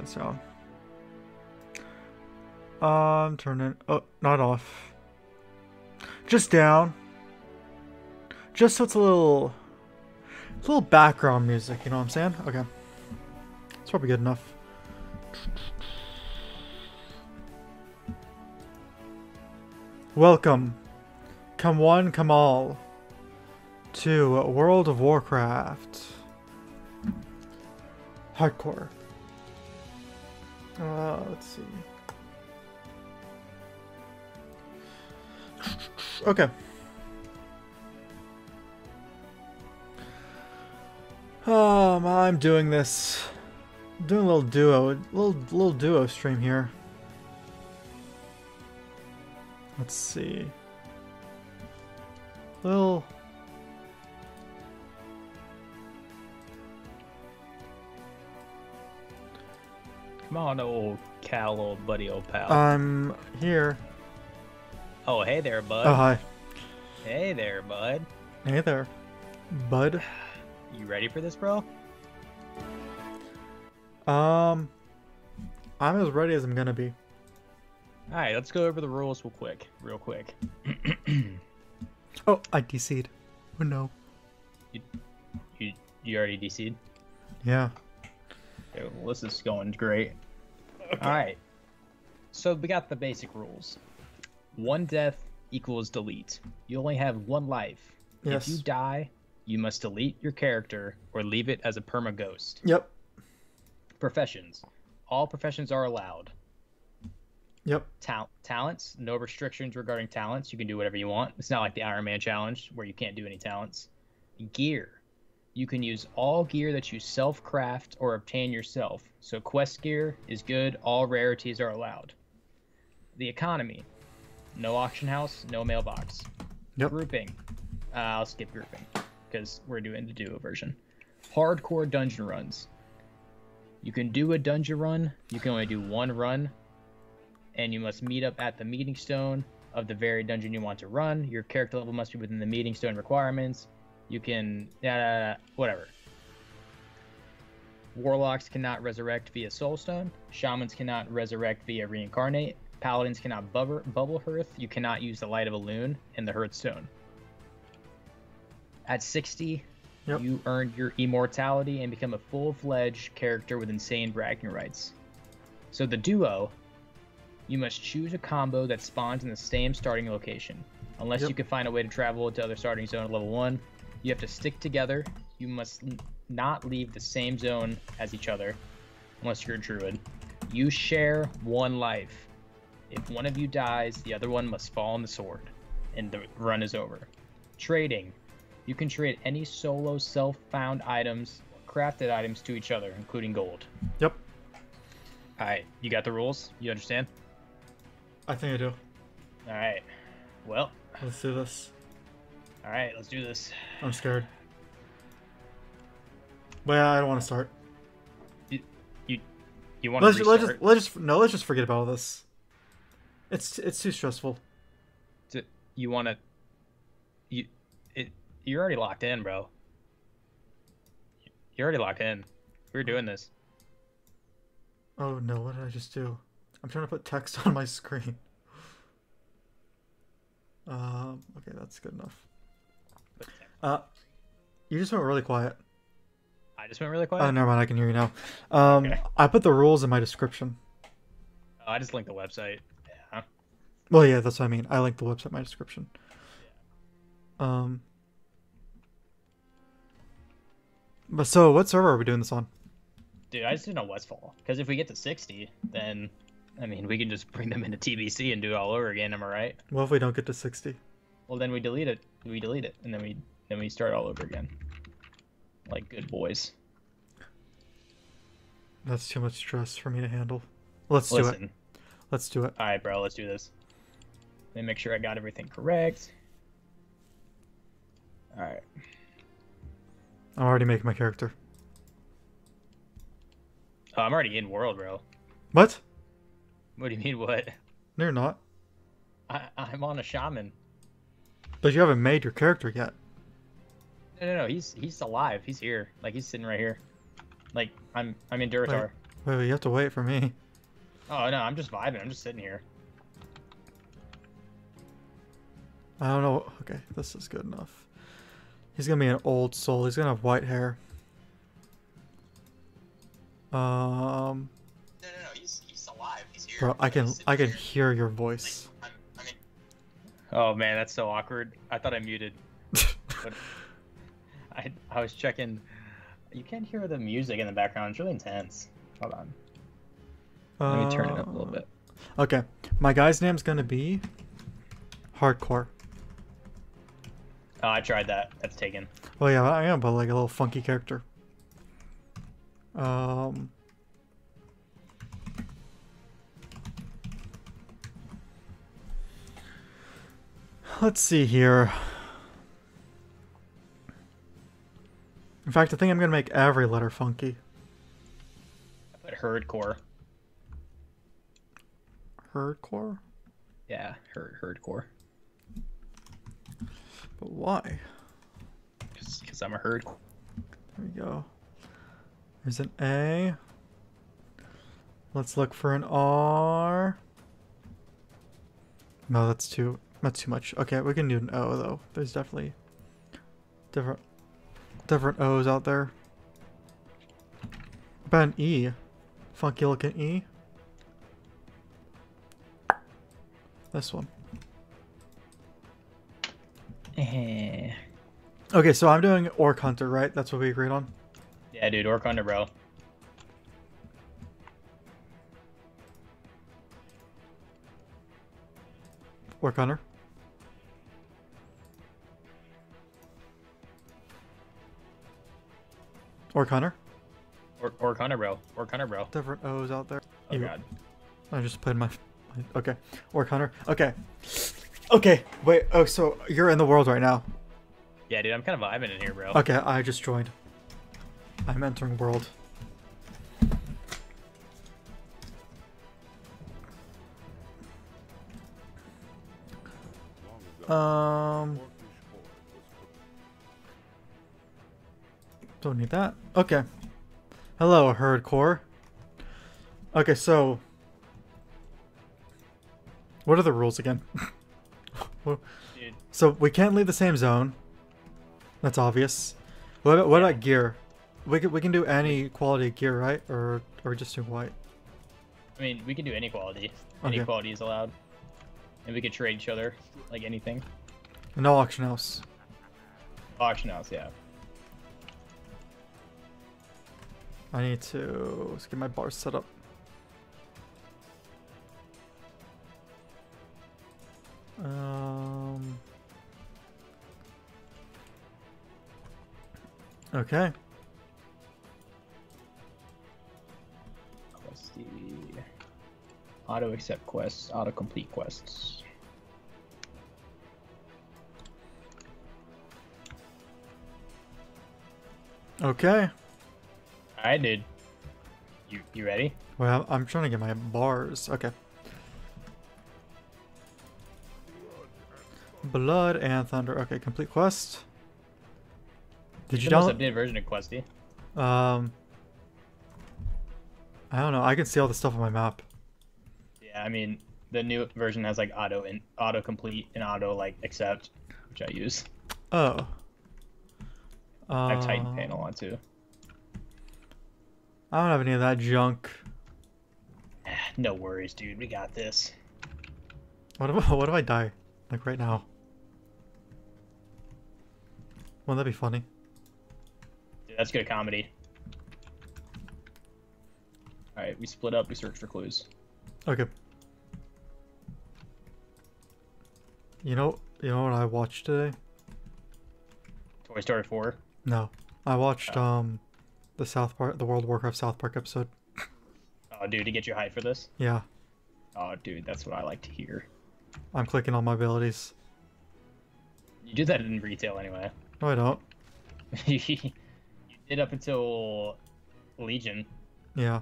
This down. Um, turn it. Oh, not off. Just down. Just so it's a little. A little background music, you know what I'm saying? Okay. It's probably good enough. Welcome. Come one, come all. To World of Warcraft. Hardcore. Uh, let's see. Okay. Um, I'm doing this. doing a little duo, little little duo stream here. Let's see. Little. Come on, old Cal, old buddy, old pal. I'm here. oh, hey there, bud. Oh hi. Hey there, bud. Hey there, bud. You ready for this, bro? Um, I'm as ready as I'm gonna be. All right, let's go over the rules real quick, real quick. Oh, I DC'd. Oh no. You, you already DC'd? Yeah. Okay, well, this is going great. All right. So we got the basic rules. One death equals delete. You only have one life. Yes. If you die, you must delete your character or leave it as a perma ghost. Yep. Professions. All professions are allowed. Yep. Tal- talents, no restrictions regarding talents. You can do whatever you want. It's not like the Iron Man challenge where you can't do any talents. Gear. You can use all gear that you self craft or obtain yourself. So quest gear is good. All rarities are allowed. The economy. No auction house, no mailbox. Yep. Grouping. Uh, I'll skip grouping because we're doing the duo version. Hardcore dungeon runs. You can do a dungeon run. You can only do one run and you must meet up at the meeting stone of the very dungeon you want to run. Your character level must be within the meeting stone requirements. You can, uh, whatever. Warlocks cannot resurrect via soulstone. Shamans cannot resurrect via reincarnate. Paladins cannot bubble, bubble hearth. You cannot use the Light of Elune in the hearthstone. At 60, Yep. you earned your immortality and become a full-fledged character with insane bragging rights. So the duo, you must choose a combo that spawns in the same starting location. Unless Yep. you can find a way to travel to other starting zone at level one, you have to stick together. You must not leave the same zone as each other, unless you're a druid. You share one life. If one of you dies, the other one must fall on the sword, and the run is over. Trading. You can trade any solo self-found items, crafted items to each other, including gold. Yep. All right, you got the rules. You understand? I think I do. All right. Well, Let's do this. All right. Let's do this. I'm scared. Well, I don't want to start. You you want to Let's, restart? let's just let's just no. Let's just forget about all this. It's it's too stressful. to- you want to? You it? You're already locked in, bro. You're already locked in. We're doing this. Oh no! What did I just do? I'm trying to put text on my screen. Um. Okay, that's good enough. Uh, you just went really quiet. I just went really quiet. Oh, never mind. I can hear you now. Um, Okay. I put the rules in my description. Oh, I just linked the website. Yeah. Well, yeah, that's what I mean. I linked the website in my description. Um. But so, what server are we doing this on? Dude, I just didn't know Westfall. Because if we get to 60, then, I mean, we can just bring them into TBC and do it all over again. Am I right? What if we don't get to sixty? Well, then we delete it. We delete it, and then we then we start all over again. Like good boys. That's too much stress for me to handle. Let's do it. Listen. Let's do it. All right, bro. Let's do this. Let me make sure I got everything correct. All right. I'm already making my character. Oh, I'm already in world, bro. What? What do you mean? What? No, you're not. I, I'm on a shaman. But you haven't made your character yet. No, no, no. He's he's alive. He's here. Like he's sitting right here. Like I'm I'm in Durotar. Wait, wait, you have to wait for me. Oh no, I'm just vibing. I'm just sitting here. I don't know. Okay, this is good enough. He's gonna be an old soul. He's gonna have white hair. Um, No, no, no. He's he's alive. He's here. bro, I can I can hear your voice. I'm, I'm in... Oh man, that's so awkward. I thought I muted. But I I was checking. You can't hear the music in the background. It's really intense. Hold on. Let me turn it up a little Uh, bit. Okay, my guy's name's gonna be Hardcore. Oh, I tried that. That's taken. Oh yeah, I am, but like a little funky character. Um. Let's see here. In fact, I think I'm gonna make every letter funky. I put herd core. Hardcore? Yeah, herd herd core. But why? Because I'm a herd. There we go. There's an A. Let's look for an R. No, that's too that's too much. Okay, we can do an O though. There's definitely different different O's out there. About an E? Funky looking E. This one. Eh. Okay, so I'm doing Orc Hunter, right? That's what we agreed on. Yeah, dude, Orc Hunter, bro. Orc Hunter. Orc Hunter. Or, Orc Hunter, bro. Orc Hunter, bro. Different O's out there. Oh You- god. I just played my, my. Okay. Orc Hunter. Okay. Okay. Wait. Oh, so you're in the world right now. Yeah, dude, I'm kind of vibing in here, bro. Okay, I just joined. I'm entering world. Um. Don't need that. Okay. Hello, herd core. Okay, so. What are the rules again? So we can't leave the same zone. That's obvious. What about, what about gear? We can we can do any quality gear, right? Or or just do white. I mean, we can do any quality. Any Okay. quality is allowed. And we could trade each other, like anything. No auction house. Auction house, yeah. I need to let's get my bar set up. Um. Okay. Questie. Auto accept quests, auto complete quests. Okay. Alright, dude. You you ready? Well, I'm trying to get my bars. Okay. Blood and thunder. Okay, complete quest. Did you the most download? updated version of Questie. Um. I don't know. I can see all the stuff on my map. Yeah, I mean the new version has like auto and auto complete and auto like accept, which I use. Oh. I have Titan Um, panel on too. I don't have any of that junk. No worries, dude. We got this. What if what if I die? Like right now? Wouldn't that be funny? Dude, that's good comedy. All right, we split up. We search for clues. Okay. You know, you know what I watched today? Toy Story 4. No, I watched Oh. um, the South Park, the World Warcraft South Park episode. Oh, dude, to get you hyped for this? Yeah, Oh, dude, that's what I like to hear. I'm clicking on my abilities. You do that in retail anyway. No, I don't. you did up until Legion. Yeah.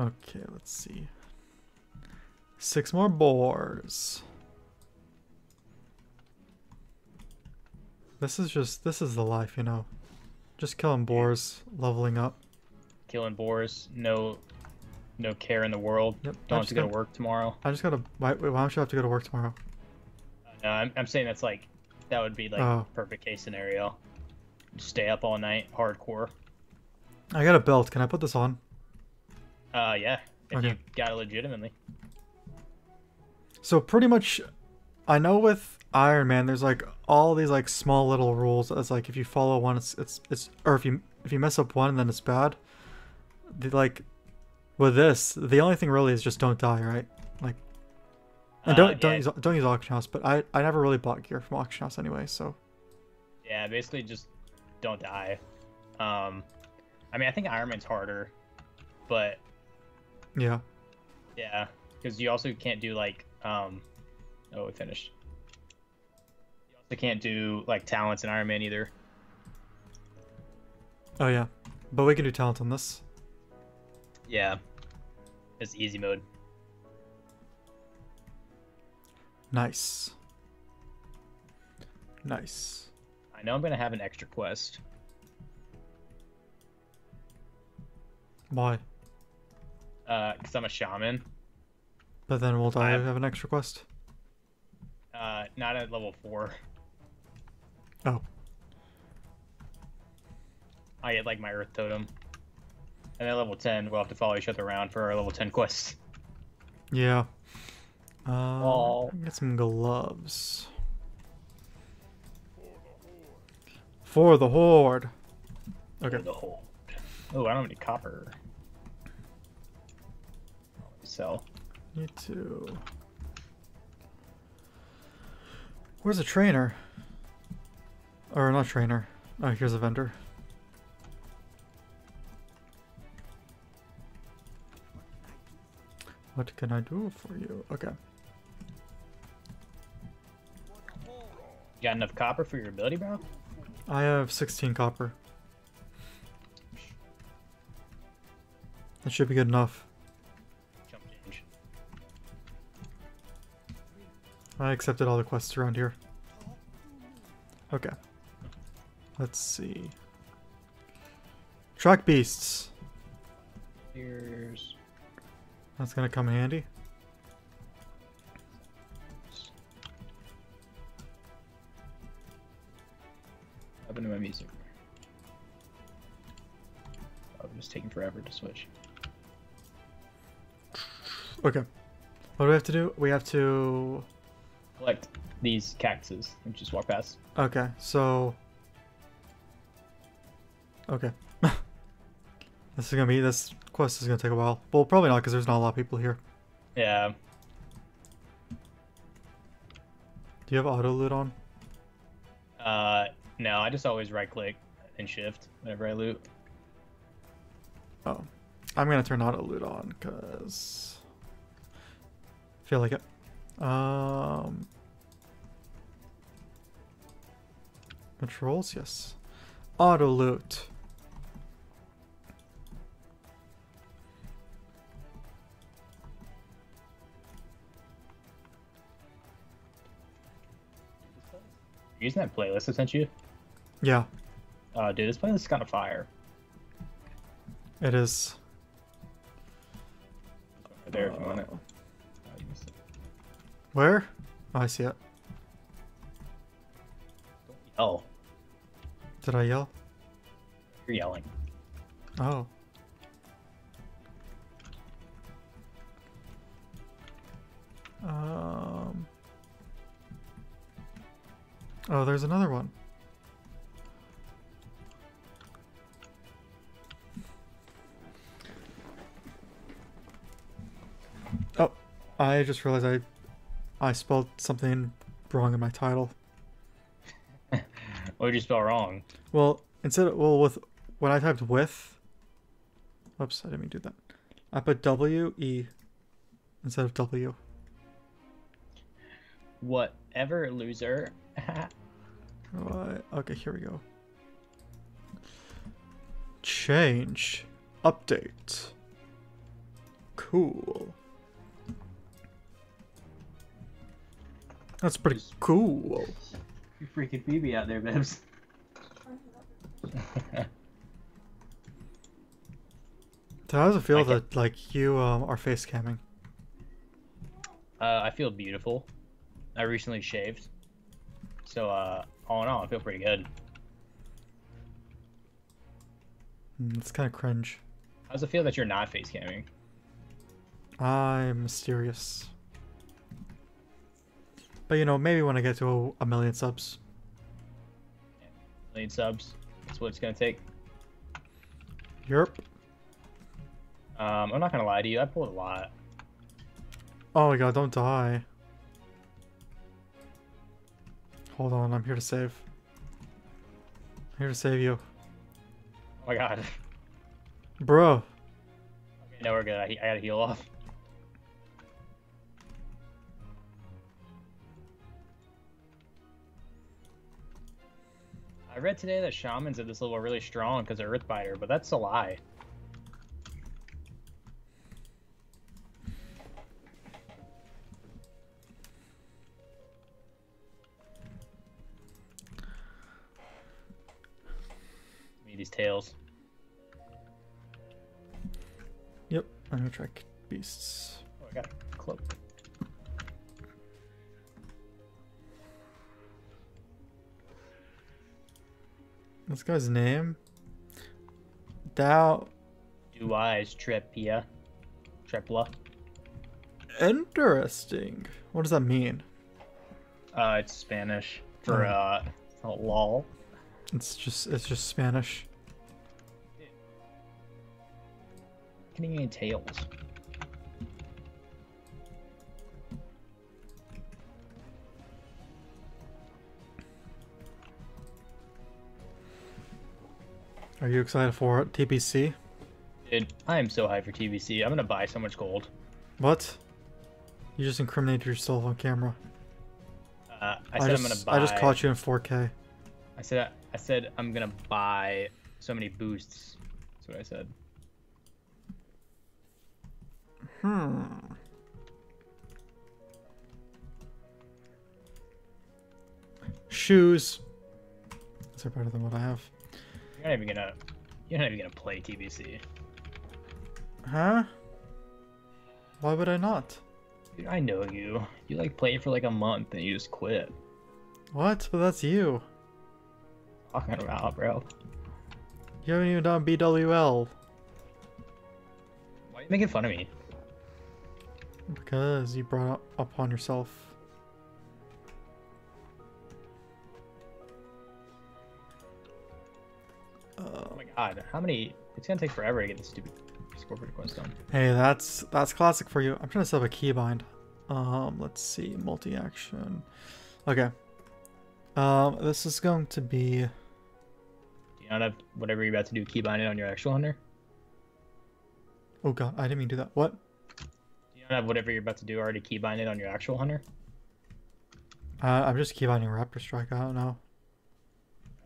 Okay, let's see. Six more boars. This is just this is the life, you know. Just killing boars, leveling up. Killing boars, no, no care in the world. Yep. Don't have to go to work tomorrow. I just gotta. Why, why don't you have to go to work tomorrow? No, I'm, I'm saying that's like, that would be like Oh. perfect case scenario. Stay up all night, hardcore. I got a belt. Can I put this on? Uh, yeah. If Okay. you got it legitimately. So pretty much, I know with Iron Man, there's like all these like small little rules. It's like if you follow one, it's it's it's or if you if you mess up one, then it's bad. The, like with this, the only thing really is just don't die, right? Like, and Uh, don't don't use don't use auction house. But I I never really bought gear from auction house anyway, so Yeah, basically just don't die. Um, I mean, I think Iron Man's harder, but yeah. yeah, because you also can't do like, um, oh, we finished. Also can't do like talents in Iron Man either. Oh yeah, but we can do talent on this. Yeah, it's easy mode. Nice. Nice. I know I'm gonna have an extra quest. Why? Uh, because I'm a shaman. But then will I I- have an extra quest? Uh, not at level four. Oh. I get like my Earth Totem. And then level 10, we'll have to follow each other around for our level 10 quests. Yeah. Uh, Oh. Get some gloves. For the horde. Okay. For the hold. Oh, I don't have any copper. Sell. Need to. Where's the trainer? Or not trainer. Oh, here's a vendor. What can I do for you? Okay. You got enough copper for your ability, bro? I have 16 copper. That should be good enough. Jump. I accepted all the quests around here. Okay. Let's see. Track beasts. Here's. That's gonna come handy. Up into my music. Oh, it's taking forever to switch. Okay. What do we have to do? We have to. Collect these cactuses and just walk past. Okay, so. Okay. this is gonna be. This quest is gonna take a while. Well, probably not because there's not a lot of people here. Yeah. Do you have auto loot on? Uh, no, I just always right click and shift whenever I loot. Oh. I'm gonna turn auto loot on because. Feel like it. Um. Controls, yes. Auto loot. Using that playlist I sent you? Yeah, Uh, dude, this playlist is kind of fire. it is. Right there if you want it. Uh, you missed it. Where? Oh, I see it. Oh, Did I yell? you're yelling. Oh. Um. Oh, there's another one. Oh, I just realized I I spelled something wrong in my title. What did you spell wrong? Well, instead of well with when I typed with, oops, I didn't mean to do that. I put W E instead of W. Whatever, loser. I- okay, here we go. Change, update. Cool. That's pretty cool. You freaking Phoebe out there, Bibs. So how does it feel I that like you um, are face camming? Uh, I feel beautiful. I recently shaved. So, uh, all in all, I feel pretty good. Mm, It's kind of cringe. How does it feel that you're not face camming? I'm mysterious. But you know, maybe when I get to a, a million subs. Million subs. That's what it's gonna take. Yep. Um, I'm not gonna lie to you, I pulled a lot. Oh my god, don't die. Hold on, I'm here to save. I'm here to save you. Oh my god. Bro. Okay, no, we're good. I, I gotta heal off. I read today that shamans at this level are really strong because of Earthbiter, but that's a lie. These tails. Yep, I'm gonna track beasts. Oh, I got a cloak. This guy's name? Thou. Do eyes, Trepia. Trepla. Interesting. What does that mean? Uh, it's Spanish for, uh, oh, lol. It's just it's just Spanish. Getting any tails? Are you excited for? TBC? Dude, I am so hyped for TBC. I'm gonna buy so much gold. What? You just incriminated yourself on camera. Uh, I I, said just I'm gonna buy. I just caught you in 4K. I said I said I'm gonna buy so many boosts. That's what I said. Hmm. Shoes. These are better than what I have. You're not even gonna. You're not even gonna play TBC. Huh? Why would I not? Dude, I know you. You like play for like a month and you just quit. What? But that's you. Talking about, bro. You haven't even done BWL. Why are you making fun of me? Because you brought it upon yourself. Oh my god, how many? It's gonna take forever to get this stupid Scorpion quest done. hey, that's that's classic for you. I'm trying to set up a keybind. Um, let's see, multi-action. Okay. Um, this is going to be. Do you not have whatever you're about to do keybind it on your actual hunter? Oh god, I didn't mean to do that. What? Have whatever you're about to do already keybind it on your actual hunter? Uh, I'm just keybinding Raptor Strike. I don't know.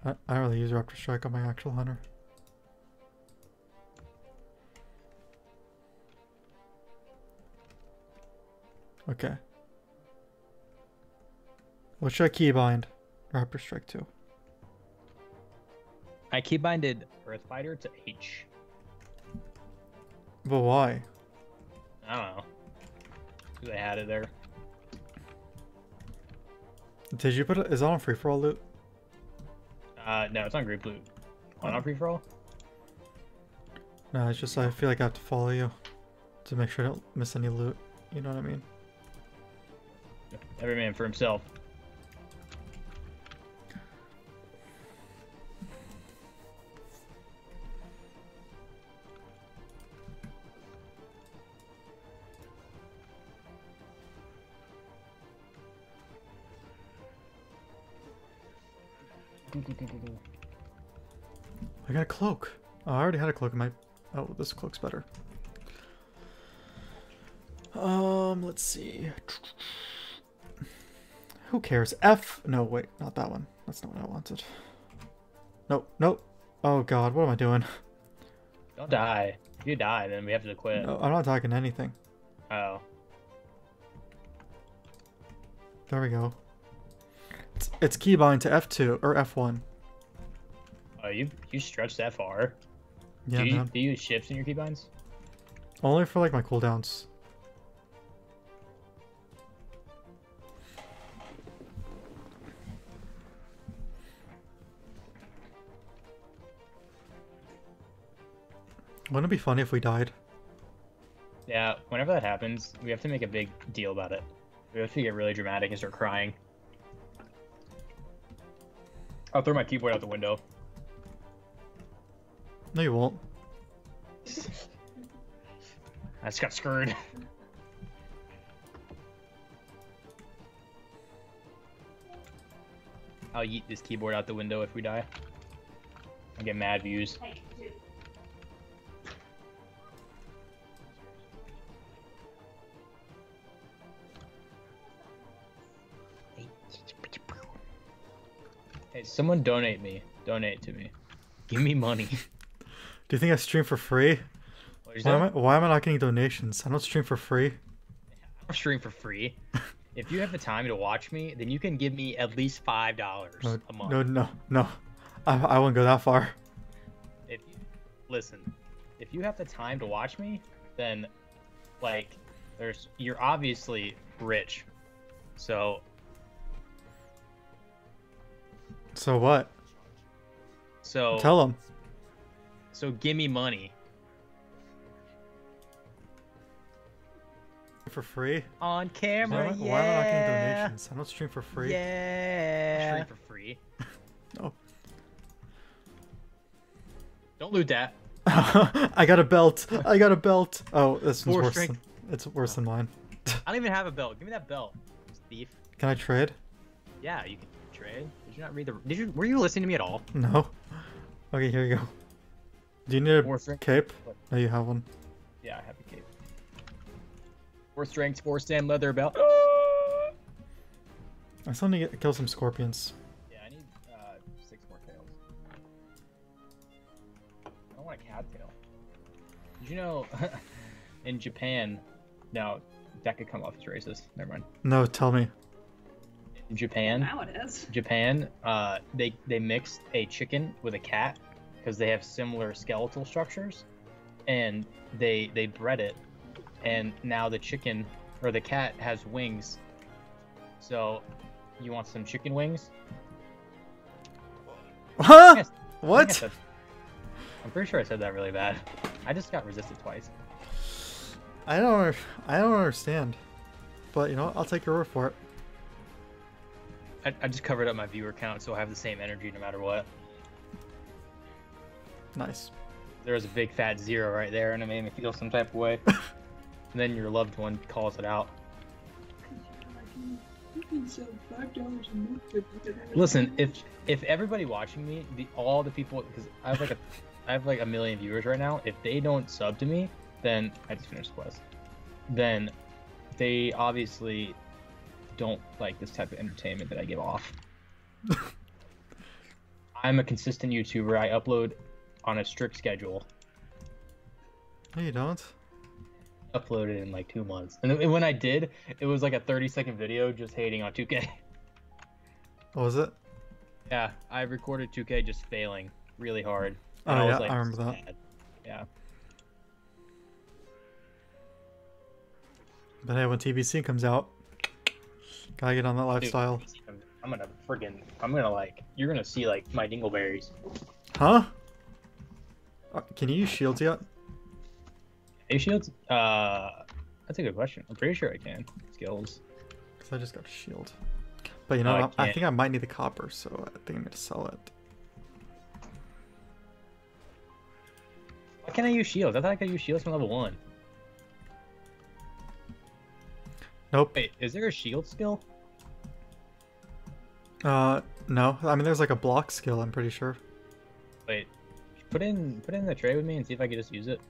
I, I don't really use Raptor Strike on my actual hunter. Okay. What should I keybind? Raptor Strike 2. I keybinded Earthbiter to H. But why? I don't know. I had it there. Did you put it? Is that on free for all loot? Uh, no, it's on group loot. On on free for all? No, it's just I feel like I have to follow you to make sure I don't miss any loot. You know what I mean? Every man for himself. Got a cloak. Oh, I already had a cloak in my. Oh, this cloak's better. Um, let's see. Who cares? F. No, wait, not that one. That's not what I wanted. Nope, nope. Oh god, what am I doing? Don't die. If you die, then we have to quit. No, I'm not talking anything. Oh. There we go. It's keybind to F2 or F1. Oh, you you stretch that far? Yeah, do, you, man. do you use shifts in your keybinds? Only for like my cooldowns. Wouldn't it be funny if we died? Yeah, whenever that happens, we have to make a big deal about it. We have to get really dramatic and start crying. I'll throw my keyboard out the window. No, you won't. I just got screwed. I'll yeet this keyboard out the window if we die. I'll get mad views. Hey, someone donate me. Donate to me. Give me money. Do you think I stream for free? Why am, I, why am I not getting donations? I don't stream for free. I stream for free. if you have the time to watch me, then you can give me at least five dollars No, a month. no, no, no. I, I won't go that far. If you, listen, if you have the time to watch me, then like there's you're obviously rich. So So what? so Tell them. So give me money For free? on camera. am, I, yeah. why am I not getting donations? I don't stream for free. Yeah. Stream for free. No. Don't loot that. I got a belt. I got a belt. Oh, this one's worse. strength. Than, it's worse than mine. I don't even have a belt. Give me that belt, thief. Can I trade? Yeah, you can trade. Did you not read the? Did you? Were you listening to me at all? No. Okay, here you go. Do you need a Four strength. cape? What? No, you have one. Yeah, I have a cape. Four strength, four stand leather belt. I still need to kill some scorpions. Yeah, I need uh, six more tails. I don't want a cattail. Did you know in Japan? No, that could come off as racist. Never mind. No, tell me. In Japan, Now it is. Japan, uh, they they mixed a chicken with a cat because they have similar skeletal structures, and they they bred it, and now the chicken or the cat has wings. So, you want some chicken wings? Huh? I think I What? said- I'm pretty sure I said that really bad. I just got resisted twice. I don't. I don't understand. But you know, what? I'll take your word for it. I, I just covered up my viewer count so I have the same energy no matter what. Nice. There was a big fat zero right there and it made me feel some type of way. and then your loved one calls it out. Listen, if if everybody watching me, the all the people, because I have like a, I have like a million viewers right now. If they don't sub to me, then I just finished the quest. Then they obviously don't like this type of entertainment that I give off. I'm a consistent YouTuber. I upload on a strict schedule. No, you don't. Uploaded in like two months, and when I did, it was like a 30 second video just hating on 2K. What was it? Yeah, I recorded 2K just failing really hard. Oh, and yeah, I remember that. sad. Yeah. But hey, when TBC comes out, gotta get on that lifestyle. I'm, I'm gonna friggin' I'm gonna like you're gonna see like my dingleberries. Huh? Uh, Can you use shields yet? Hey shields? Uh that's a good question. I'm pretty sure I can. Skills. Because I just got a shield. But you know, No, I I, think I might need the copper, so I think I'm gonna sell it. Why can't I use shields? I thought I could use shields from level one. Nope. Wait, is there a shield skill? Uh, no. I mean, there's like a block skill. I'm pretty sure. Wait. Put in put in the tray with me and see if I can just use it.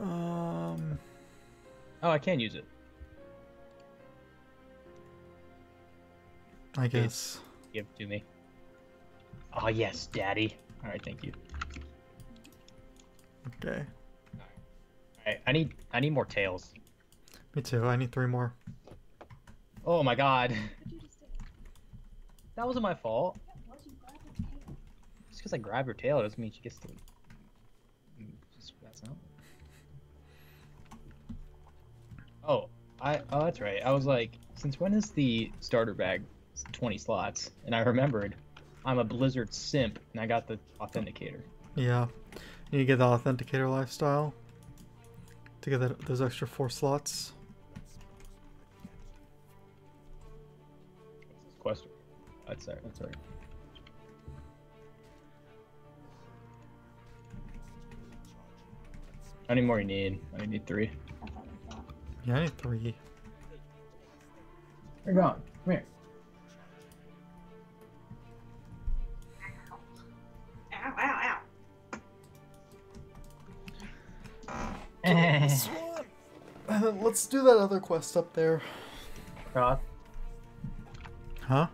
Um, Oh, I can use it. I guess. Give it to me. Oh yes, daddy. Alright, thank you. Okay. Alright, I need I need more tails. Me too. I need three more. Oh my god. What'd you just do? That wasn't my fault. Why'd you grab the tail? Just because I grab her tail doesn't mean she gets to. Mm, Just that's not. Oh, I oh that's right. I was like, since when is the starter bag 20 slots? And I remembered, I'm a Blizzard simp, and I got the authenticator. Yeah. You get the authenticator lifestyle to get that, those extra four slots. Quest. That's right. That's right. How many more you need? I need three. I. Yeah, I need three. You're gone. Come here. Ow, ow, Uh, Let's do that other quest up there. Sarkoth. Huh?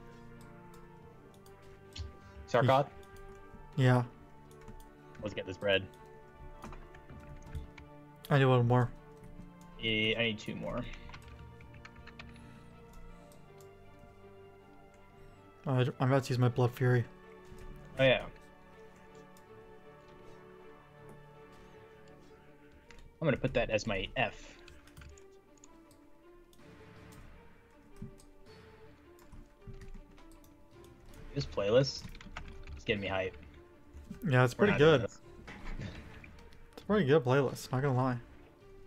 Sarkoth. Yeah. Let's get this bread. I need one more. Yeah, I need two more. I, I'm about to use my Blood Fury. Oh yeah. I'm gonna put that as my F. This playlist is getting me hype. Yeah, it's We're pretty good. Pretty good playlist, not gonna lie.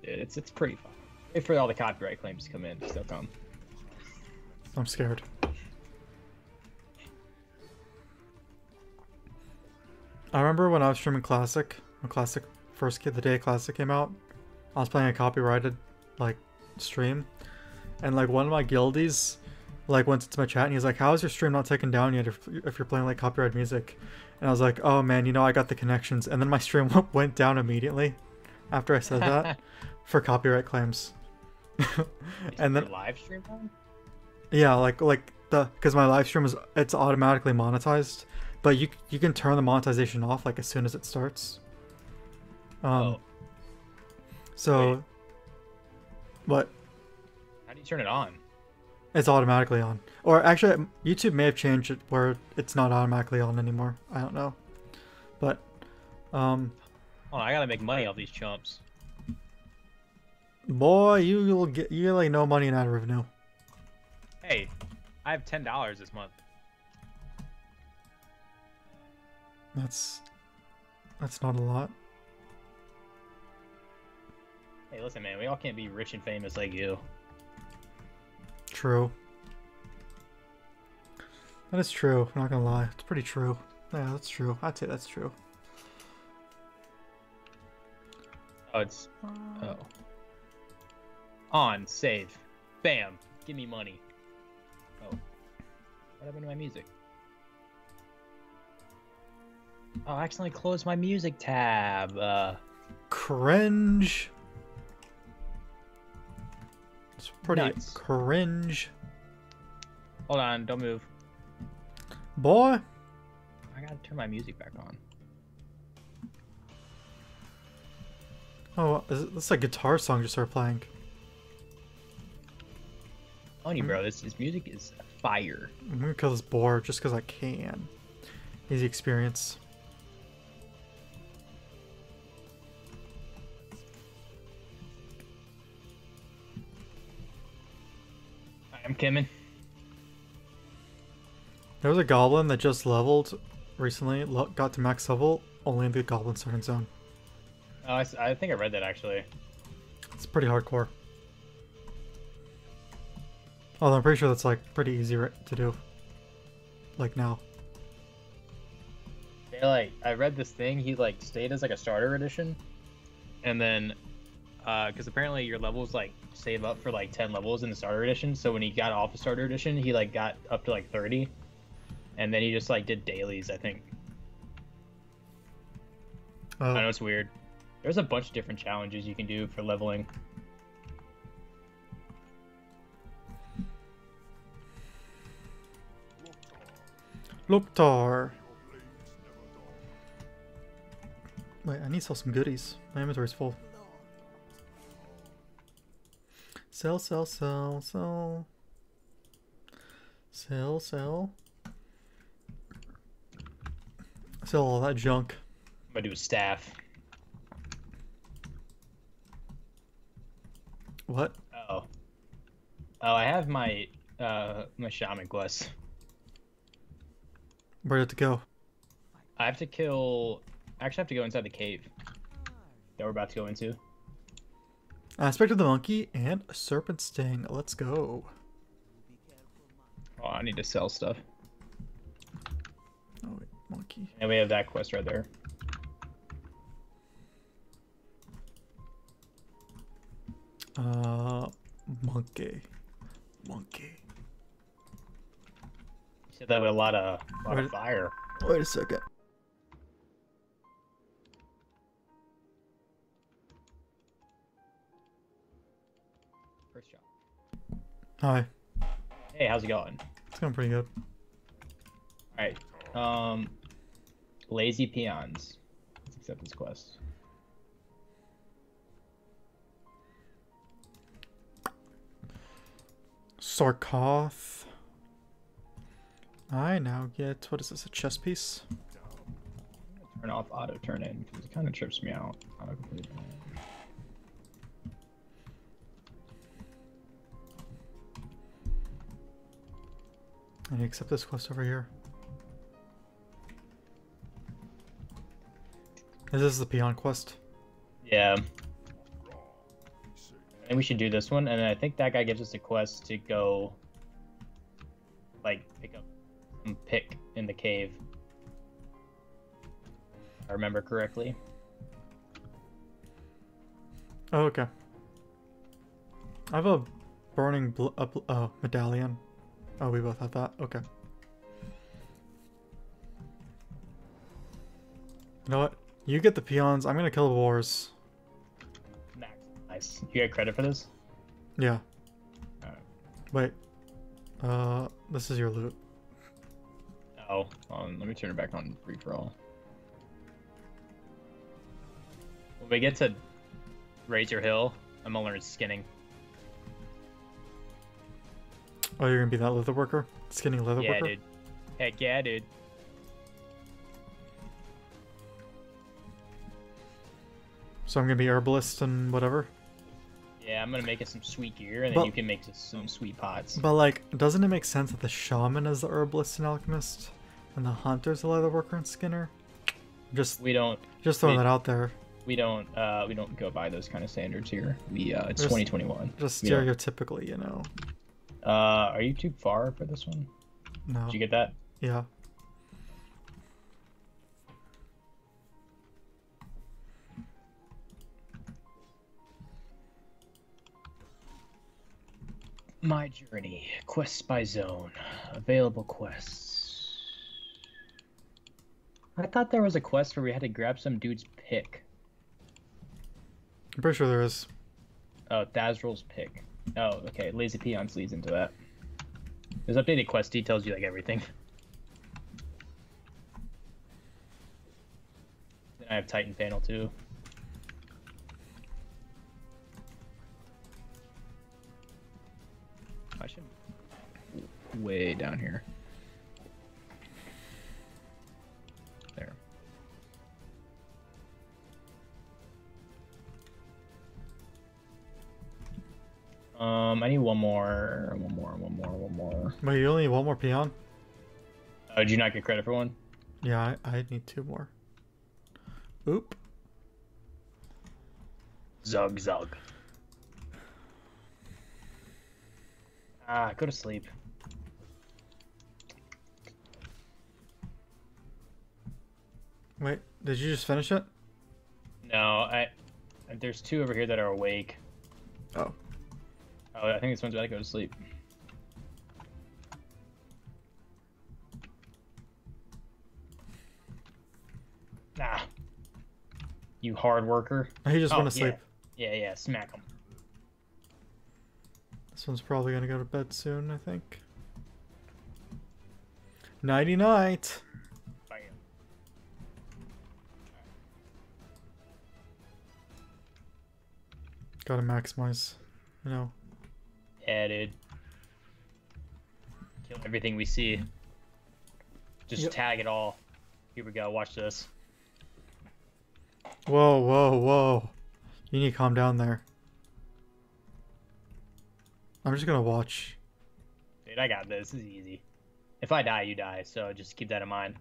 Dude, it's it's pretty fun. Wait for all the copyright claims to come in. Still come. I'm scared. I remember when I was streaming Classic, when Classic first the day Classic came out, I was playing a copyrighted like stream, and like one of my guildies like went into my chat and he's like, "How is your stream not taken down yet if, if you're playing like copyrighted music?" And I was like, "Oh man, you know I got the connections." And then my stream went down immediately after I said that for copyright claims. and then live stream on? yeah, like like the because my live stream is it's automatically monetized, but you you can turn the monetization off like as soon as it starts. Um, oh, so, wait. but how do you turn it on? It's automatically on. Or actually, YouTube may have changed it where it's not automatically on anymore. I don't know, but um, Oh, I gotta make money off these chumps. boy, you will get you get like no money in ad revenue. Hey, I have ten dollars this month. That's that's not a lot. Hey, listen, man, we all can't be rich and famous like you. True. That is true. I'm not gonna lie. It's pretty true. Yeah, that's true. I'd say that's true. Oh, it's oh. On save, bam, give me money. Oh, what happened to my music? Oh, I accidentally closed my music tab. Uh, Cringe. It's pretty Nuts. cringe. hold on, don't move. Boy, I gotta turn my music back on. oh, is it, this a guitar song just started playing. On you, bro. This, this music is fire. I'm gonna kill this boar just because I can. Easy experience. I'm Kimmin. There was a goblin that just leveled recently, got to max level, only in the goblin starting zone. Oh, I, I think I read that actually. It's pretty hardcore. Although I'm pretty sure that's like pretty easy to do. Like now. They like I read this thing. He like stayed as like a starter edition, and then Uh, because apparently your levels like save up for like ten levels in the starter edition. So when he got off the starter edition, he like got up to like thirty, and then he just like did dailies. I think oh. I know Oh, it's weird. There's a bunch of different challenges you can do for leveling. Loktar. Wait, I need to sell some goodies. My inventory's full. Sell, sell, sell, sell. Sell, sell. Sell all that junk. I'm gonna do a staff. What? Oh. Oh, I have my uh my shaman quest. Where did it go? I have to kill. I actually have to go inside the cave that we're about to go into. Aspect of the monkey and a serpent sting. Let's go. Oh, I need to sell stuff. Oh wait, monkey. And we have that quest right there. Uh, monkey, monkey. You said that with a lot of, lot Wait. of fire. Wait a second. Hi. Hey, how's it going? It's going pretty good. Alright. Um Lazy Peons. Let's accept this quest. Sarkoth. I now get what is this? A chess piece? Turn off auto turn in because it kind of trips me out. Auto complete. I accept this quest over here. this is the peon quest? Yeah. Think we should do this one, and then I think that guy gives us a quest to go, like, pick up some pick in the cave. If I remember correctly. Oh, okay. I have a burning bl- a bl- oh, medallion. Oh, we both have that. Okay. You know what? You get the peons. I'm gonna kill the wars. Max. Nice. You get credit for this? Yeah. Alright. Wait. Uh, this is your loot. Oh, um, let me turn it back on free for all. When we get to Razor Hill, I'm gonna learn skinning. Oh, you're gonna be that leather worker, skinning leather Yeah, worker. dude. Heck yeah, dude. So I'm gonna be herbalist and whatever. Yeah, I'm gonna make it some sweet gear, and But- then you can make some sweet pots. But like, doesn't it make sense that the shaman is the herbalist and alchemist, and the hunter's the leather worker and skinner? Just, We don't, just throwing we- that out there. we don't, uh, we don't go by those kind of standards here. We, uh, it's Just- 2021. Just stereotypically, you know. Uh, are you too far for this one? No. Did you get that? Yeah. My journey, quests by zone, available quests. I thought there was a quest where we had to grab some dude's pick. I'm pretty sure there is. Oh, Thazz'ril's pick. Oh, okay. Lazy Peons leads into that. There's updated quest details you like everything. Then I have Titan panel too. I should way down here. Um, I need one more, one more, one more, one more. Wait, you only need one more peon? Oh, did you not get credit for one? Yeah, I, I need two more. Oop. Zug zug. Ah, go to sleep. Wait, did you just finish it? No, I. There's two over here that are awake. Oh. Oh, I think this one's about to go to sleep. Ah. You hard worker. He just Oh, went to sleep. Yeah, yeah, smack him. This one's probably gonna go to bed soon, I think. Nighty night. Bam. Gotta maximize, you know. Yeah, dude. Kill everything we see. Just Yep. tag it all. Here we go. Watch this. Whoa, whoa, whoa. You need to calm down there. I'm just gonna watch. Dude, I got this. This is easy. If I die, you die. So just keep that in mind.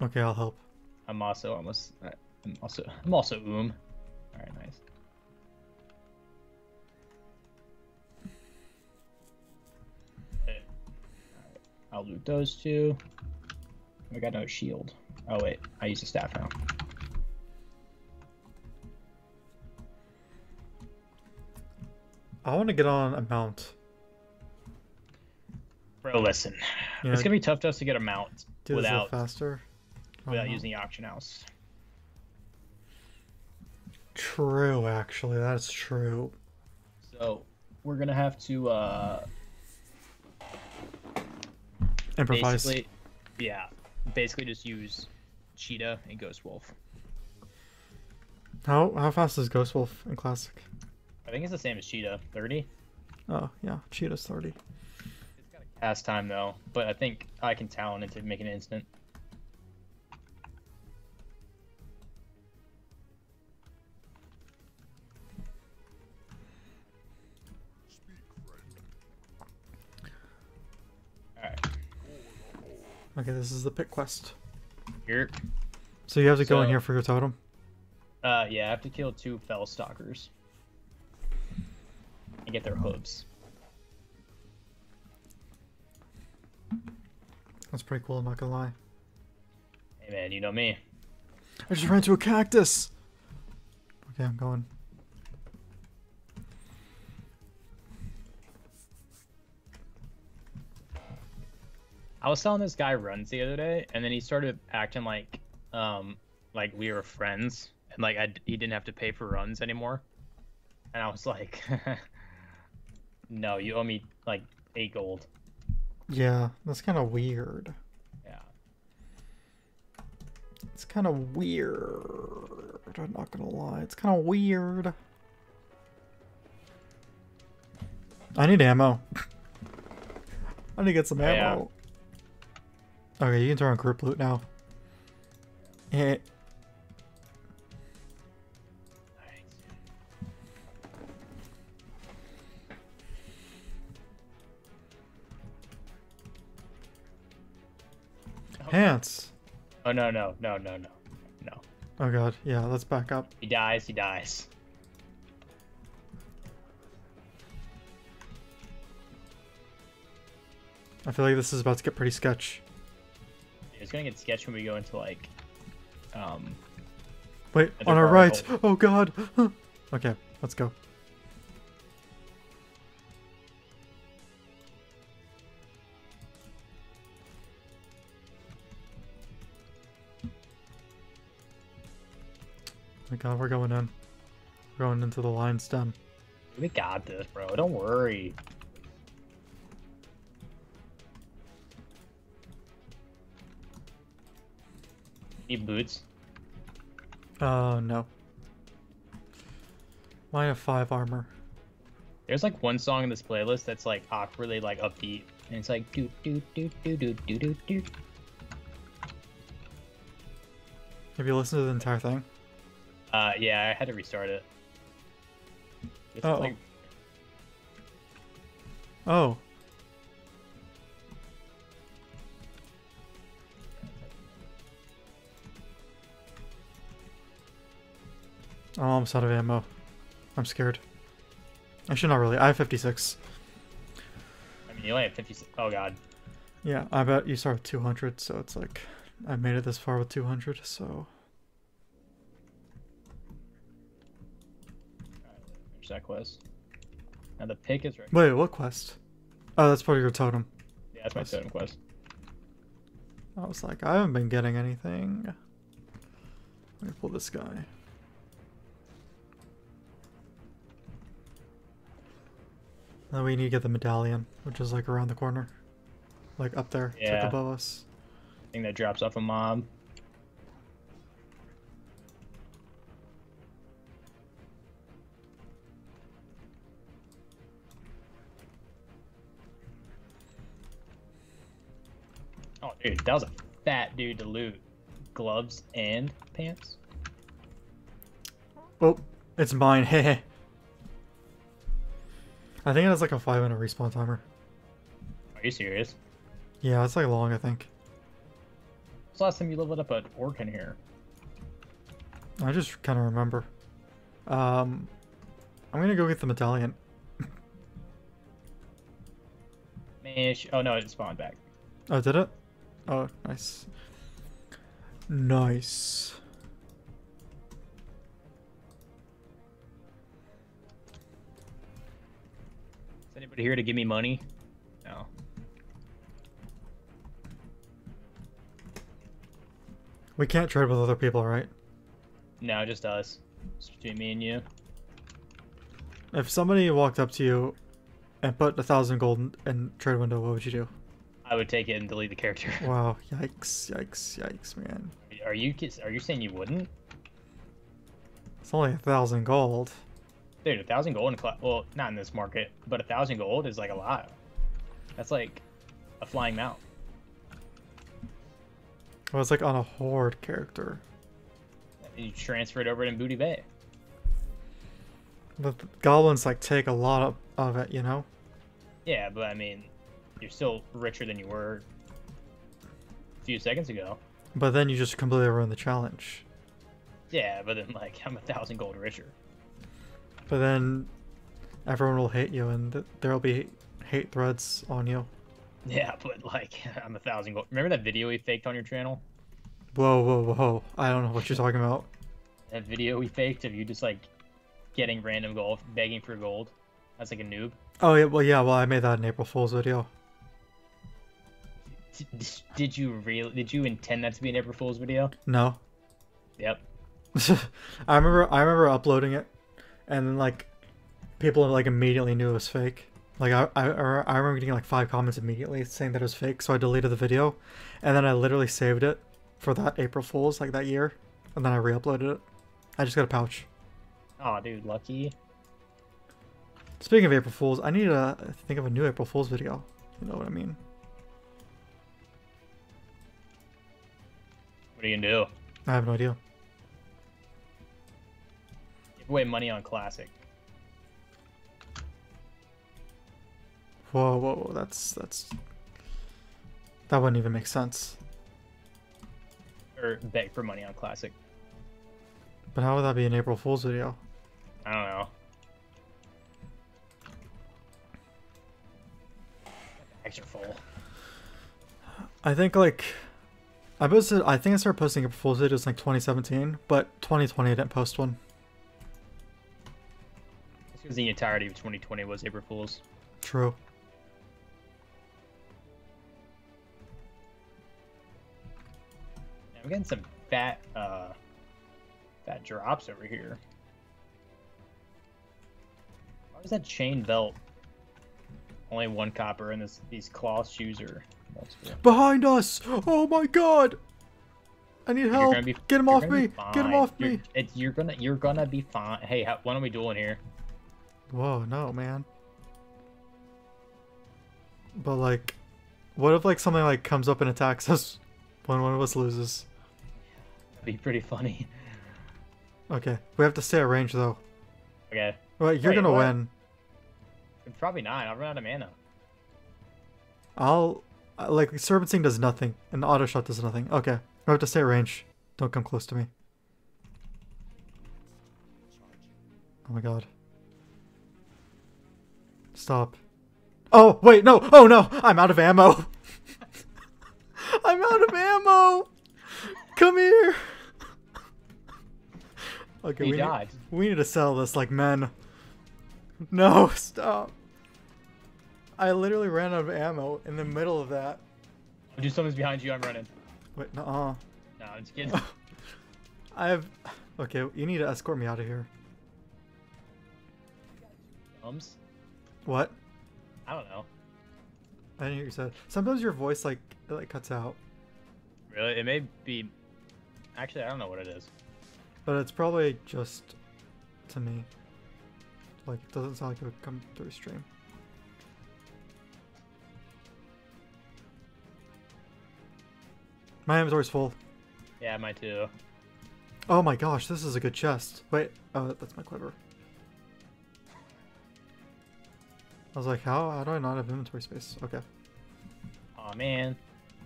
Okay, I'll help. I'm also almost. uh, I'm also. I'm also oom. All right, nice. I'll loot those two. I got no shield. Oh wait, I use a staff now. I want to get on a mount. Bro, listen. You It's gonna be tough to us to get a mount do this a little without faster. Without no. using the auction house. True, actually, that's true. So we're gonna have to uh Improvise. basically, yeah, basically just use cheetah and ghost wolf. How how fast is Ghost Wolf in Classic? I think it's the same as cheetah, thirty. Oh yeah, Cheetah's thirty. It's got a cast time though, but I think I can talent it to make an instant. Okay, this is the pit quest. here. So you have to go in here for your totem. Uh, yeah, I have to kill two felstalkers and get their hooves. That's pretty cool. I'm not gonna lie. Hey man, you know me. I just ran into a cactus. Okay, I'm going. I was telling this guy runs the other day, and then he started acting like, um, like we were friends, and like I, he didn't have to pay for runs anymore. And I was like, no, you owe me like eight gold. Yeah, that's kind of weird. Yeah. It's kind of weird. I'm not gonna lie. It's kind of weird. I need ammo. I need to get some ammo. yeah. Okay, you can turn on group loot now. Eh, Pants. Oh no no no no no no. Oh god, yeah, let's back up. He dies. He dies. I feel like this is about to get pretty sketch. It's gonna get sketched when we go into like, um, Wait, on our right! Oh god! okay, let's go. Oh my god, we're going in. We're going into the lion's den. we got this, bro. Don't worry. Need boots. Uh, no. Mine have five armor. There's like one song in this playlist that's like awkwardly like upbeat, and it's like do do do do do do do do. Have you listened to the entire thing? Uh, yeah, I had to restart it. It's Uh-oh. like Oh. Oh, I'm almost out of ammo. I'm scared. Actually, not really. I have 56. I mean, you only have 56. Oh god. Yeah, I bet you start with 200, so it's like I made it this far with 200, so Finish that quest. Now the pick is right. wait, what quest? Oh, that's part of your totem. Yeah, that's my totem quest. I was like, I haven't been getting anything. Let me pull this guy. Then we need to get the medallion, which is like around the corner. Like up there, yeah. like above us. Thing that drops off a mob. Oh, dude, that was a fat dude to loot. Gloves and pants. Oh, it's mine. Hey. I think it has like a five minute respawn timer. Are you serious? Yeah, it's like long. I think. When's the last time you leveled up an orc in here? I just kind of remember. Um, I'm gonna go get the medallion. Man, oh no, it spawned back. Oh, did it? Oh, nice. Nice. Anybody here to give me money? No. We can't trade with other people, right? No, just us. It's between me and you. If somebody walked up to you and put a thousand gold in, in trade window, what would you do? I would take it and delete the character. Wow! Yikes! Yikes! Yikes! Man, Are you are you saying you wouldn't? it's only a thousand gold. Dude, a thousand gold in well, not in this market, but a thousand gold is like a lot. That's like a flying mount. Well, it's like on a horde character. And you transfer it over in Booty Bay. But the goblins like take a lot of, of it, you know. Yeah, but I mean, you're still richer than you were a few seconds ago. But then you just completely ruin the challenge. Yeah, but then like I'm a thousand gold richer. But then everyone will hate you, and th- there'll be hate threads on you. Yeah, but like I'm a thousand gold. Remember that video we faked on your channel? Whoa, whoa, whoa! I don't know what you're talking about. That video we faked of you just like getting random gold, begging for gold. That's like a noob. Oh yeah, well yeah, well I made that in April Fool's video. Did you really? Did you intend that to be an April Fool's video? No, Yep. I remember I remember uploading it, and like people like immediately knew it was fake. Like I I, I remember getting like five comments immediately saying that it was fake, so I deleted the video, and then I literally saved it for that April Fool's like that year, and then I re-uploaded it. I just got a pouch. Oh, dude, lucky. Speaking of April Fools, I need to think of a new April Fool's video. You know what I mean? What are you gonna do? I have no idea. Away money on classic. Whoa, whoa, whoa, that's that's that wouldn't even make sense. Or beg for money on classic. But how would that be an April Fool's video? I don't know. Are full. I think like I posted. I think I started posting April Fool's videos in like 2017, but 2020 I didn't post one. Because the entirety of 2020 was April Fool's. True. I'm getting some fat, uh, fat drops over here. Why was that chain belt? Only one copper, and this these cloth shoes are multiple. Behind us! Oh my god! I need help! be- Get him off me! Get him off You're, me! It, you're gonna you're gonna be fine. Hey, how, why don't we duel in here? Whoa, no, man. But like, what if like something like comes up and attacks us when one of us loses? That'd be pretty funny. Okay, we have to stay at range though. Okay, Well, you're Wait, gonna what? win. probably not. I'll run out of mana. I'll uh, like serpent sting does nothing, and auto shot does nothing. Okay, we have to stay at range. Don't come close to me. Oh my god. Stop. Oh wait, no! Oh no! I'm out of ammo. I'm out of ammo. Come here. Okay, He we need, we need to sell this like men. No, stop. I literally ran out of ammo in the middle of that. Do something's behind you. I'm running. Wait, no, uh, No, I'm just kidding. I have. Okay, you need to escort me out of here. Ums? What? I don't know. I didn't hear you said. Sometimes your voice like it, like cuts out, Really? It may be. Actually, I don't know what it is. but it's probably just to me. Like it doesn't sound like it would come through stream. My inventory's full. Yeah, mine too. Oh my gosh, this is a good chest. Wait, oh, that's my quiver. I was like, how, how do I not have inventory space? Okay. Oh man,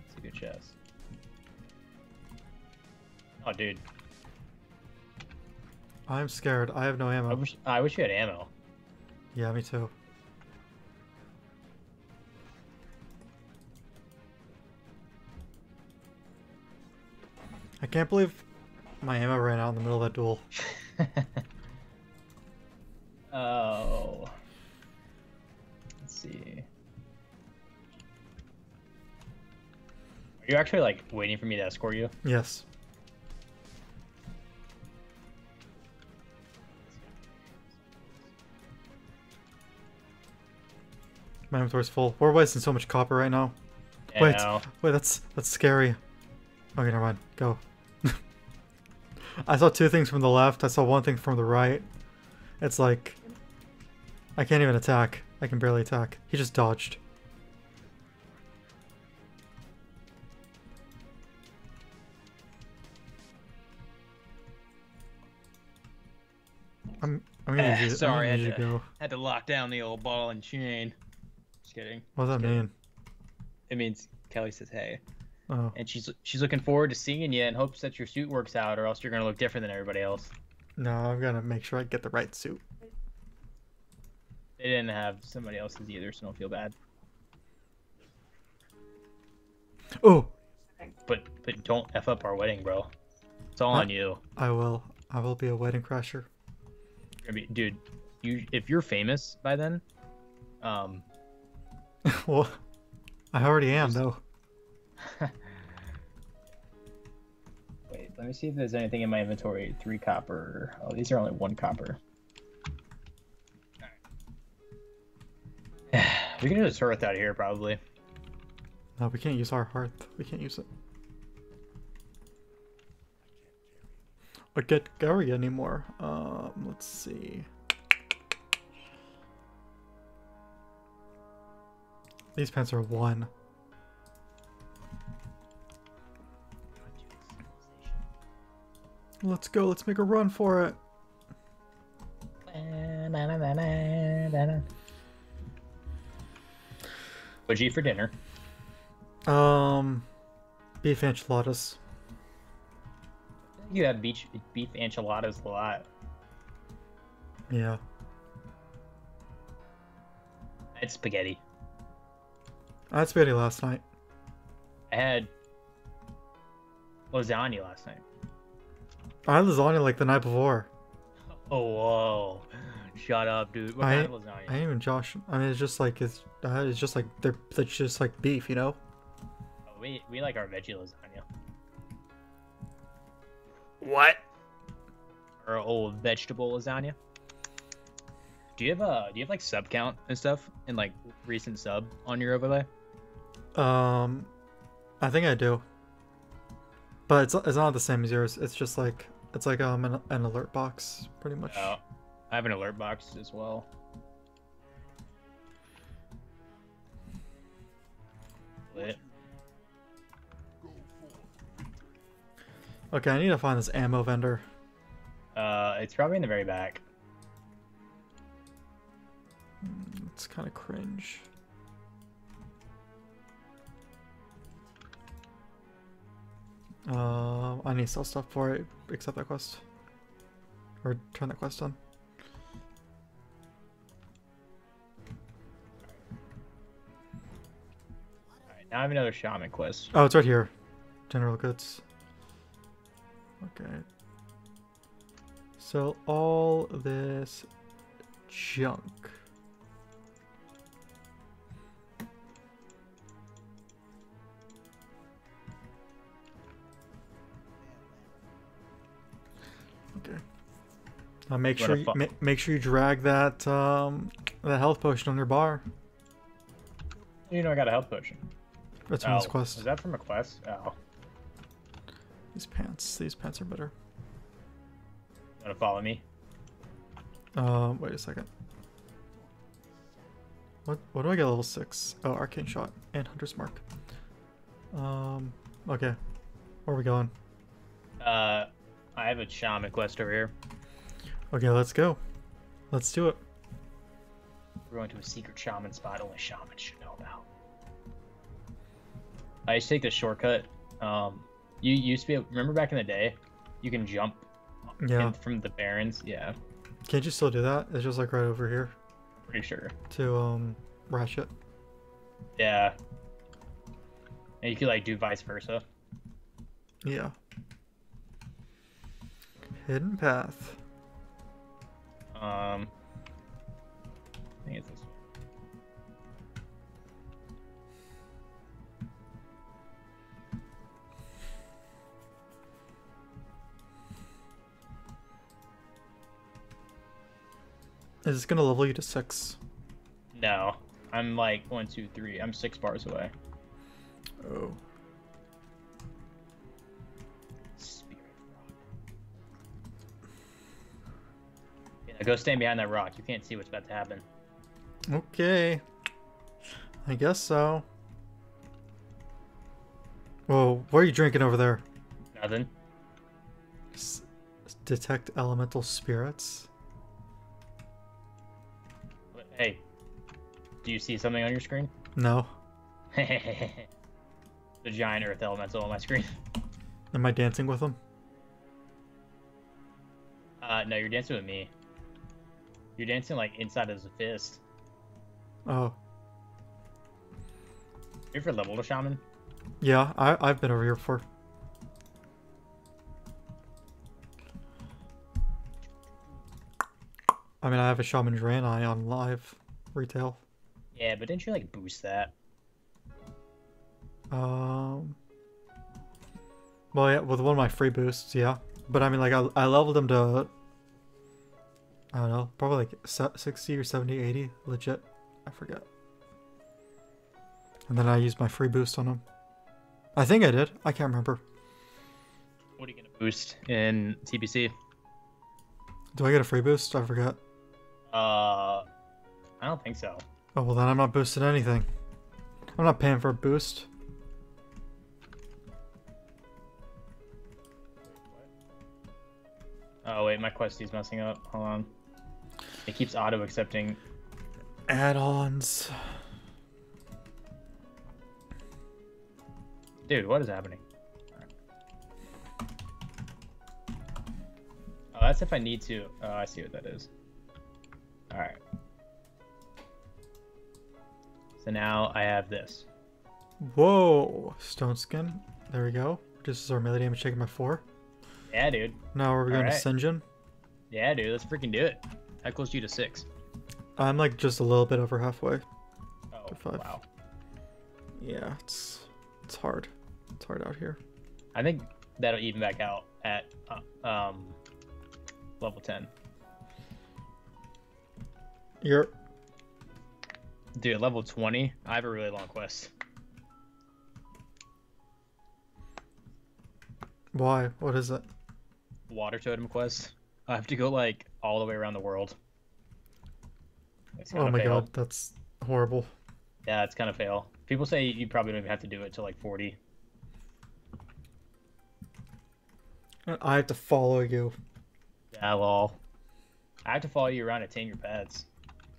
it's a good chest. Oh dude, I'm scared. I have no I ammo. wish I wish you had ammo. Yeah, me too. I can't believe my ammo ran out in the middle of that duel. oh. See. Are you actually like waiting for me to escort you? Yes. My inventory's full. We're wasting so much copper right now. Yeah, Wait, no. wait, that's that's scary. Okay, never mind. Go. I saw two things from the left. I saw one thing from the right. It's like I can't even attack. I can barely attack. He just dodged. I'm I'm gonna Eh, sorry, I gonna need you had to go. Had to lock down the old ball and chain. Just kidding. What does that mean? It means Kelly says hey, Oh, and she's she's looking forward to seeing you in hopes that your suit works out, or else you're gonna look different than everybody else. no, I'm gonna make sure I get the right suit. They didn't have somebody else's either, so don't feel bad. Oh, But but don't f up our wedding, bro. It's all Huh? on you. I will. I will be a wedding crasher. Dude, you if you're famous by then, um, well, I already am Just- though. wait, let me see if there's anything in my inventory. Three copper. Oh, these are only one copper. We can just hearth out here probably. No, we can't use our hearth. We can't use it. Or get Gary anymore. Um, let's see. These pants are one. Let's go. Let's make a run for it. What'd you eat for dinner? Um, beef enchiladas. You have beach beef enchiladas a lot. Yeah. I had spaghetti. I had spaghetti last night. I had lasagna last night. I had lasagna like the night before. Oh whoa! Shut up, dude. What I- kind? I ain't even Josh. I mean, it's just like it's. Uh, it's just like they're. It's just like beef, you know. Oh, we we like our veggie lasagna. What? Our old vegetable lasagna. Do you have uh do you have like sub count and stuff and like recent sub on your overlay? Um, I think I do. But it's it's not the same as yours. It's just like it's like um an, an alert box, pretty much. Oh, I have an alert box as well. Lit. Okay, I need to find this ammo vendor. Uh, it's probably in the very back. It's kind of cringe. Uh, I need to sell stuff for it. Accept that quest. Or turn that quest on. Now I have another shaman quest. Oh, it's right here. General goods. Okay. Sell all this junk. Okay. Now make What sure you, ma- make sure you drag that um that health potion on your bar. You know, I got a health potion. That's from oh, this quest. is that from a quest? Oh, These pants. These pants are better. you wanna follow me? Um, wait a second. What what do I get level six? Oh, arcane shot and hunter's mark. Um, okay. Where are we going? Uh, I have a shaman quest over here. Okay, let's go. Let's do it. We're going to a secret shaman spot only shamans should know about. I used to take the shortcut. Um, you used to be able, remember back in the day, you can jump Yeah. from the barrens. Yeah, Can't you still do that? It's just like right over here pretty sure. to um ratchet. Yeah. And you could like do vice versa. Yeah. Hidden path. Um, I think it's this. Is this gonna level you to six? No, I'm like one, two, three. I'm six bars away. Oh. Spirit rock. Yeah, go stand behind that rock. You can't see what's about to happen. Okay. I guess so. Whoa, what are you drinking over there? Nothing. S- detect elemental spirits? Do you see something on your screen? No. the giant earth elemental on my screen. Am I dancing with them? Uh, no, you're dancing with me. You're dancing like inside of the fist. Oh. You ever leveled a shaman? Yeah, I, I've been over here before. I mean, I have a Shaman Draenei on live retail. Yeah, but didn't you like boost that? Um. Well, yeah, with one of my free boosts, yeah. But I mean, like, I, I leveled him to. I don't know, probably like 60 or 70, 80, legit. I forget. And then I used my free boost on him. I think I did. I can't remember. What are you gonna boost in TBC? Do I get a free boost? I forgot. Uh, I don't think so. Oh, well, then I'm not boosting anything. I'm not paying for a boost. Oh wait, my Questie's messing up. Hold on. It keeps auto accepting. Add ons. Dude, what is happening? Oh, that's if I need to. Oh, I see what that is. All right. So now I have this. Whoa! Stone skin. There we go. Just as our melee damage taken by four. Yeah, dude. Now we're going to Alright. Sen'jin. Yeah, dude. Let's freaking do it. How close are you to six? I'm like just a little bit over halfway. Oh, To five. wow. Yeah, it's it's hard. It's hard out here. I think that'll even back out at uh, um level ten. You're Dude, level twenty, I have a really long quest. why? What is it? Water totem quest. I have to go like all the way around the world. Oh my fail. god, that's horrible. Yeah, it's kind of fail. People say you probably don't even have to do it till like 40. I have to follow you. Yeah, well, I have to follow you around to tame your pets.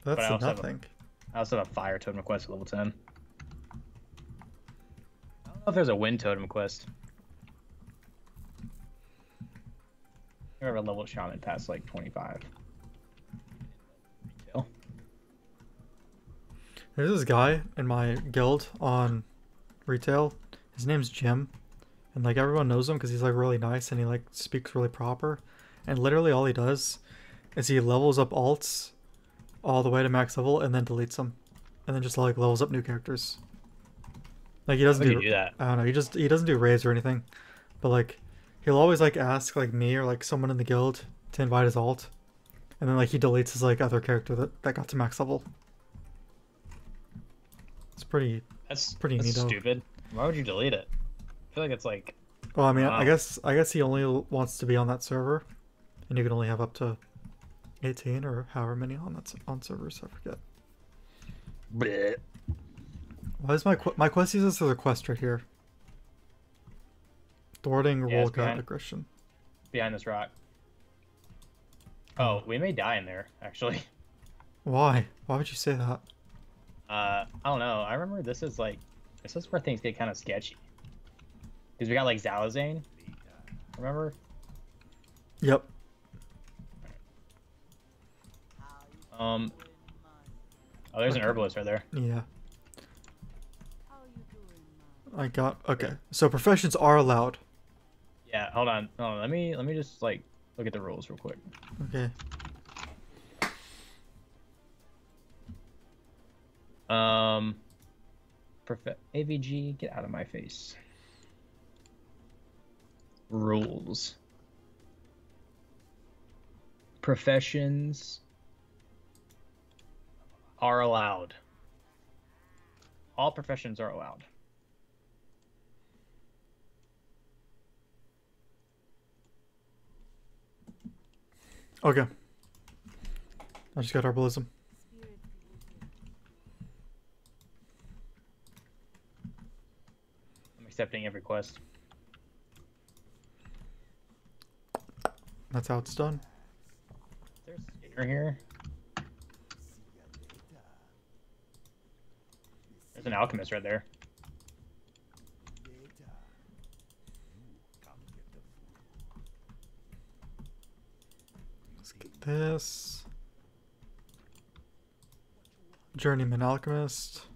That's I also have a- nothing. I also have a fire totem quest at level 10. I don't know if there's a wind totem quest. I have a level shaman past like 25. Retail. There's this guy in my guild on retail. His name's Jim, and like everyone knows him because he's like really nice and he like speaks really proper. And literally all he does is he levels up alts all the way to max level and then deletes them, and then just like levels up new characters. Like he doesn't do. do that? I don't know. He just he doesn't do raids or anything, but like he'll always like ask like me or like someone in the guild to invite his alt, and then like he deletes his like other character that that got to max level. It's pretty That's Pretty that's stupid. Why would you delete it? I feel like it's like Well, I mean, Wow. I guess I guess he only wants to be on that server, and you can only have up to eighteen or however many on that on servers. I forget. bleh. Why is my qu- my quest uses as a quest right here? Thwarting Yeah, roll it's gut behind. aggression. Behind this rock. Oh, we may die in there, actually. Why? Why would you say that? Uh, I don't know. I remember this is like, this is where things get kind of sketchy. Because we got like Zalazane. Remember? Yep. Um. Oh, there's an herbalist right there. Yeah. I got okay. So professions are allowed. Yeah. Hold on. Hold on. Let me let me just like look at the rules real quick. Okay. Um. Prof- AVG, get out of my face. Rules. Professions are allowed. All professions are allowed. Okay. I just got herbalism. I'm accepting every quest. That's how it's done. There's here. There's an alchemist right there. Let's get this. Journeyman alchemist.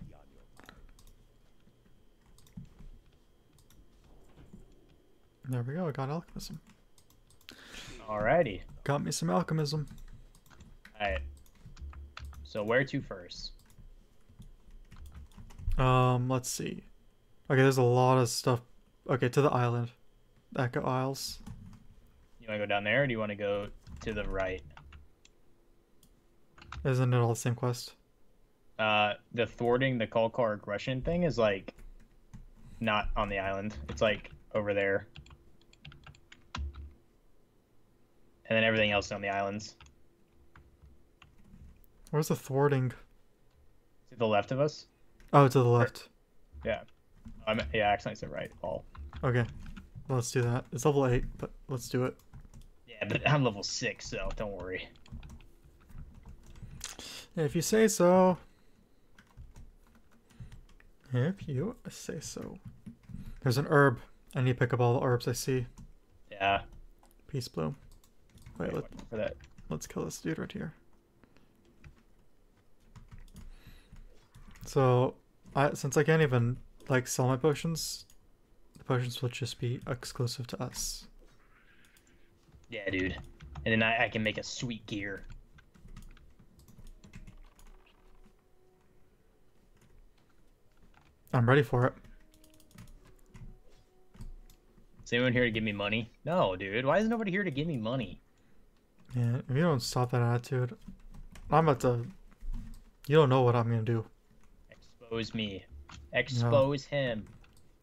There we go. I got alchemism. Alrighty. Got me some alchemism. Alright. So where to first? Um, let's see. Okay, there's a lot of stuff. Okay, to the island. Echo Isles. You want to go down there, or do you want to go to the right? Isn't it all the same quest? Uh, the thwarting the Kolkar aggression thing is like not on the island. It's like over there. And then everything else on the islands. Where's the thwarting? To the left of us. Oh, to the left. Yeah. I'm yeah, I accidentally said right. All. Okay. Let's do that. It's level 8, but let's do it. Yeah, but I'm level six, so don't worry. If you say so. If you say so. There's an herb. I need to pick up all the herbs I see. Yeah. Peace bloom. Wait, let, for that. let's kill this dude right here. So, I since I can't even like sell my potions, the potions will just be exclusive to us. Yeah, dude. And then I, I can make a sweet gear. I'm ready for it. Is anyone here to give me money? No, dude. Why is nobody here to give me money? Yeah, if you don't stop that attitude, I'm about to. You don't know what I'm gonna do. Expose me. Expose him.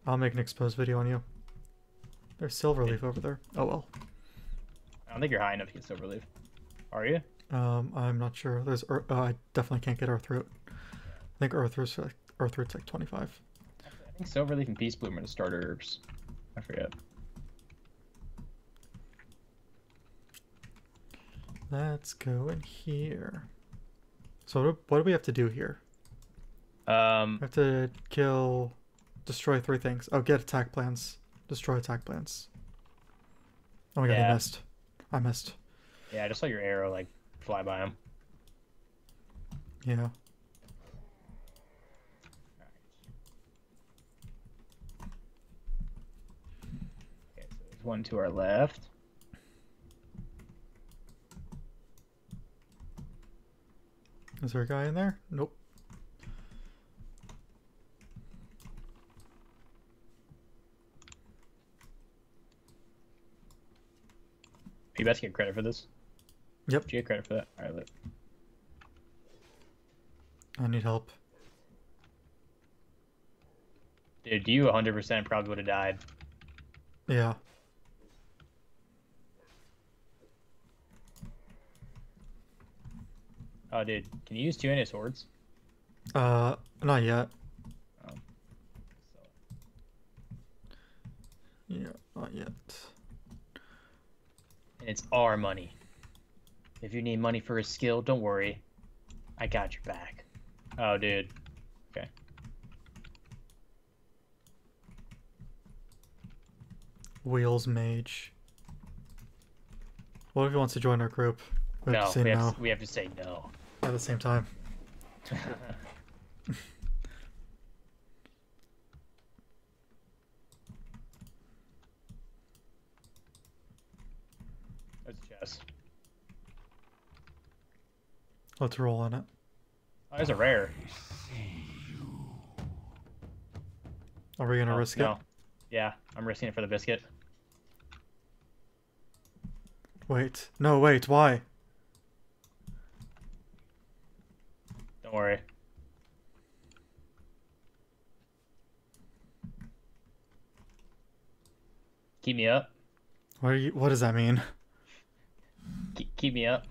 I'll make an expose video on you. There's silver leaf over there. Oh well. I don't think you're high enough to get silver leaf. Are you? Um, I'm not sure. There's. Uh, I definitely can't get earth root. I think earth root's like earth root's like 25. I think silver leaf and peace bloom are the starter herbs. I forget. Let's go in here. So what do we have to do here? Um, We have to kill, destroy three things. Oh, get attack plans. Destroy attack plans. Oh my god, I missed. I missed. yeah, I just saw your arrow like fly by him. Yeah. Okay, so there's one to our left. Is there a guy in there? Nope. You best get credit for this. Yep. Do you get credit for that? All right, look. I need help. Dude, you 100% probably would have died. Yeah. Oh, dude, can you use two-handed swords? Uh, not yet. So, Yeah. Not yet. And it's our money. If you need money for a skill, don't worry. I got your back. Oh, dude. Okay. Wheels Mage. What if he wants to join our group? We no, we have, no to, we have to say no. at the same time. That's chess. Let's roll on it. Oh, there's a rare. Are we gonna Oh, risk no. it? Yeah, I'm risking it for the biscuit. Wait. No, wait. Why? Don't worry. Keep me up. What are you? What does that mean? Keep, keep me up.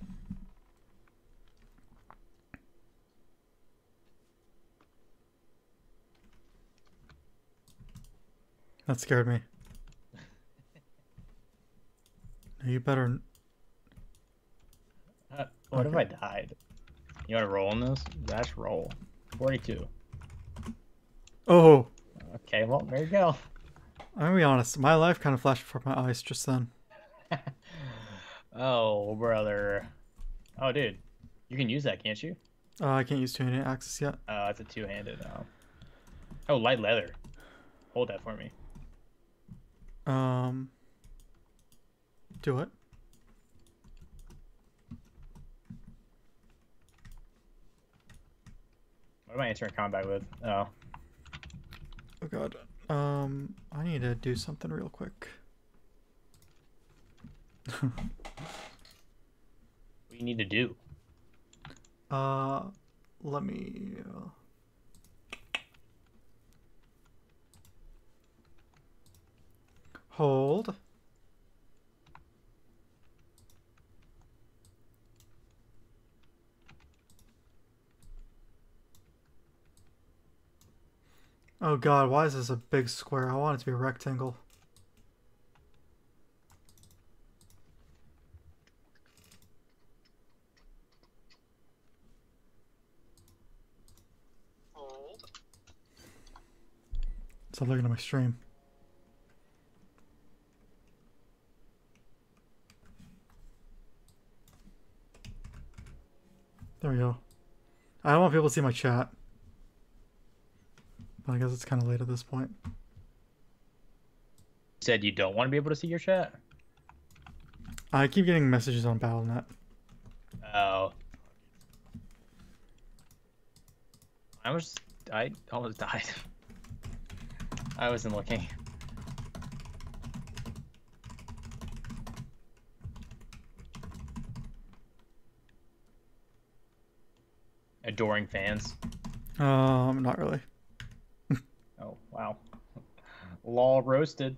That scared me. You better. Uh, what if I died? You want to roll on this? Dash roll. 42. Oh, Okay, well, there you go. I'm gonna be honest. My life kind of flashed before my eyes just then. Oh, brother. Oh, dude. You can use that, can't you? Uh, I can't use two-handed axes yet. Oh, it's a two-handed. Oh. oh, light leather. Hold that for me. Um. Do it. What am I entering combat with? Oh. Oh god. Um, I need to do something real quick. What do you need to do? Uh, let me. Uh... Hold. Oh god, why is this a big square? I want it to be a rectangle. Stop looking at my stream. There we go. I don't want people to see my chat. But I guess it's kind of late at this point. You said you don't want to be able to see your chat? I keep getting messages on Battle.net. Oh. I was. I almost died. I wasn't looking. Adoring fans. Um, not really. Oh, wow. Law roasted.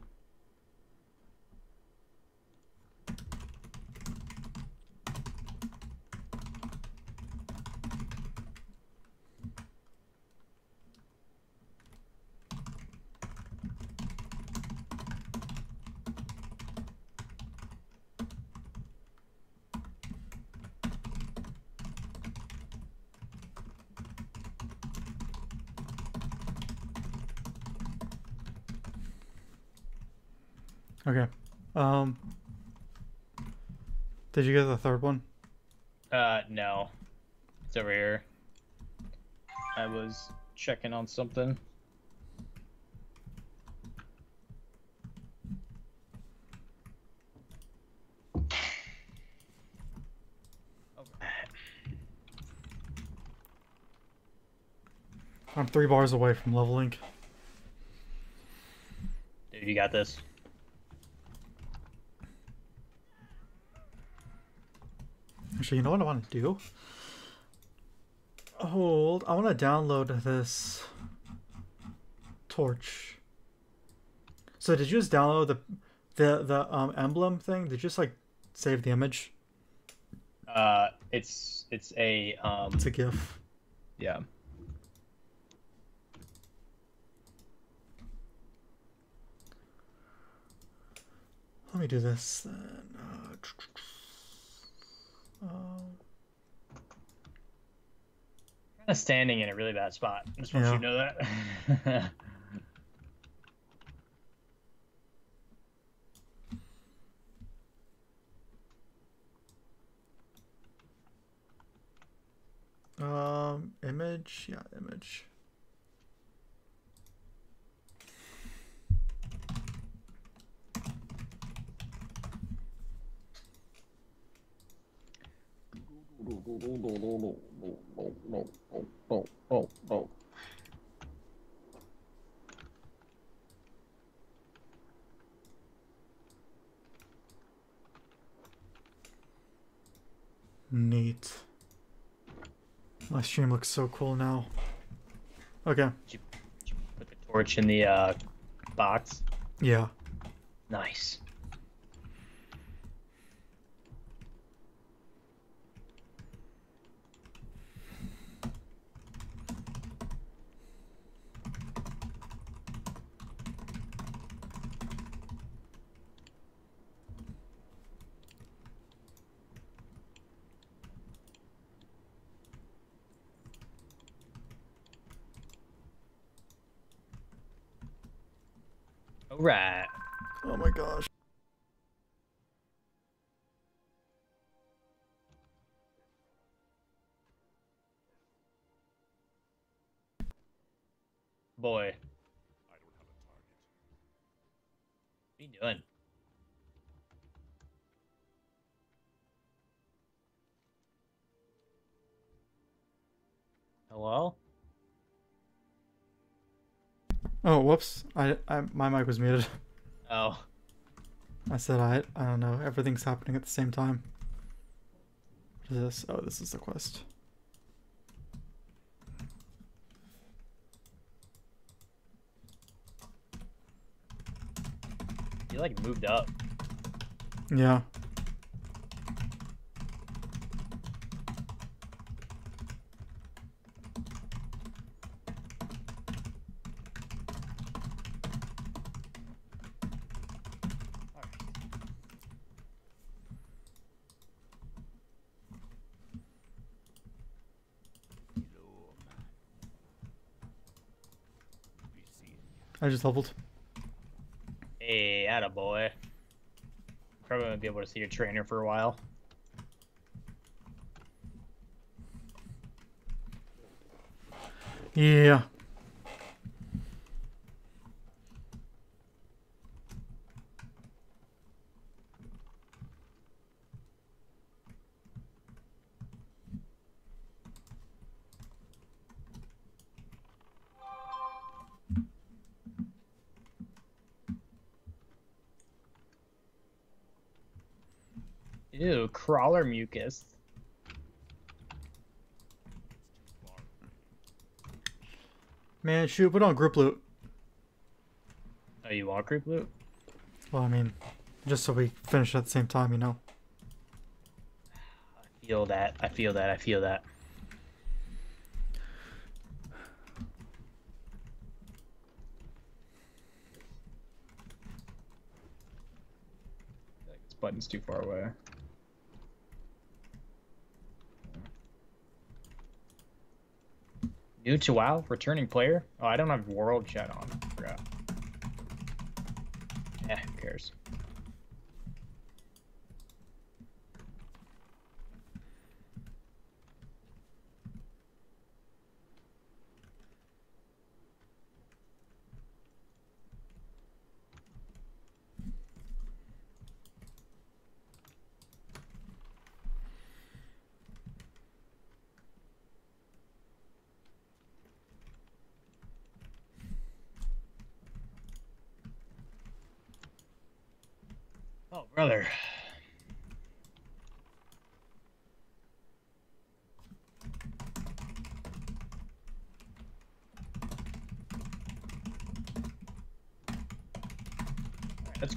Okay. Um. Did you get the third one? Uh, no. It's over here. I was checking on something. I'm three bars away from leveling. Dude, you got this. Actually, you know what I want to do? Hold. I want to download this torch. So did you just download the the the um emblem thing? Did you just like save the image? Uh, it's it's a um. It's a GIF. Yeah. let me do this then. Uh, um, Kind of standing in a really bad spot. Just want Yeah. you to know that. um, image, yeah, image. Neat. My stream looks so cool now. Okay, Did you put the torch in the uh, box. yeah. Nice. Right. Oh my gosh. Boy. What are you doing? Hello? Oh, whoops. I, I my mic was muted. Oh, I said I I don't know. Everything's happening at the same time. What is this? Oh, this is the quest. you like moved up. Yeah. I just leveled. Hey, attaboy. Probably won't be able to see your trainer for a while. Yeah. Mucus. Man, shoot, put on group loot. Oh, you want group loot? Well, I mean, just so we finish at the same time, you know. I feel that. I feel that. I feel that. I feel like This button's too far away. New to WoW, returning player. Oh, I don't have world chat on. Yeah, who cares? Oh, brother.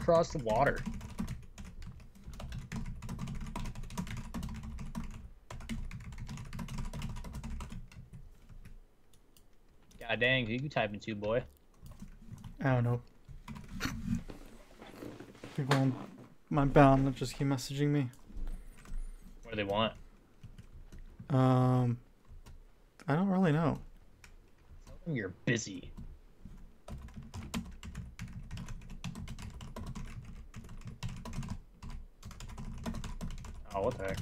Alright, the water. God dang, who you typing to, boy? I don't know. People on my bound that just keep messaging me. What do they want? Um, I don't really know. Tell them you're busy. Oh, what the heck?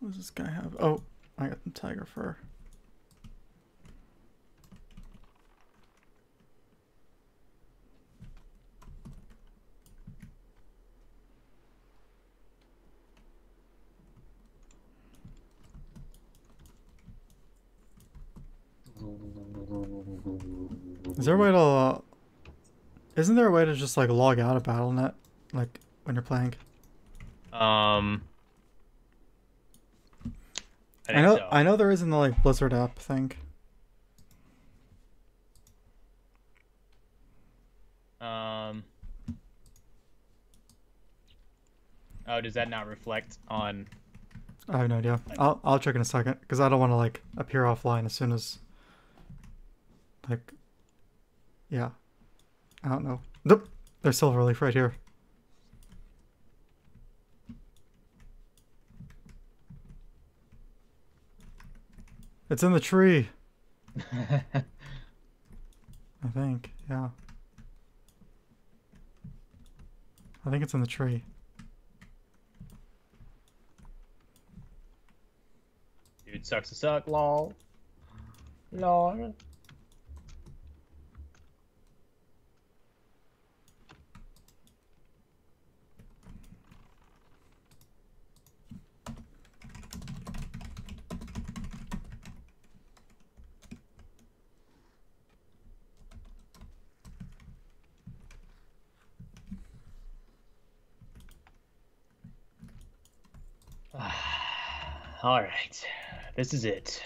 What does this guy have? Oh, I got the tiger fur. Is there a way to? Uh, isn't there a way to just like log out of Battle.net, like when you're playing? Um. I, I, know, so. I know there is in the like Blizzard app thing. Um. Oh, does that not reflect on? I have no idea. I'll I'll check in a second because I don't want to like appear offline as soon as. Like. Yeah. I don't know. Nope. There's Silver Leaf right here. It's in the tree. I think. Yeah. I think it's in the tree. Dude sucks to suck, lol. Lol. All right, this is it.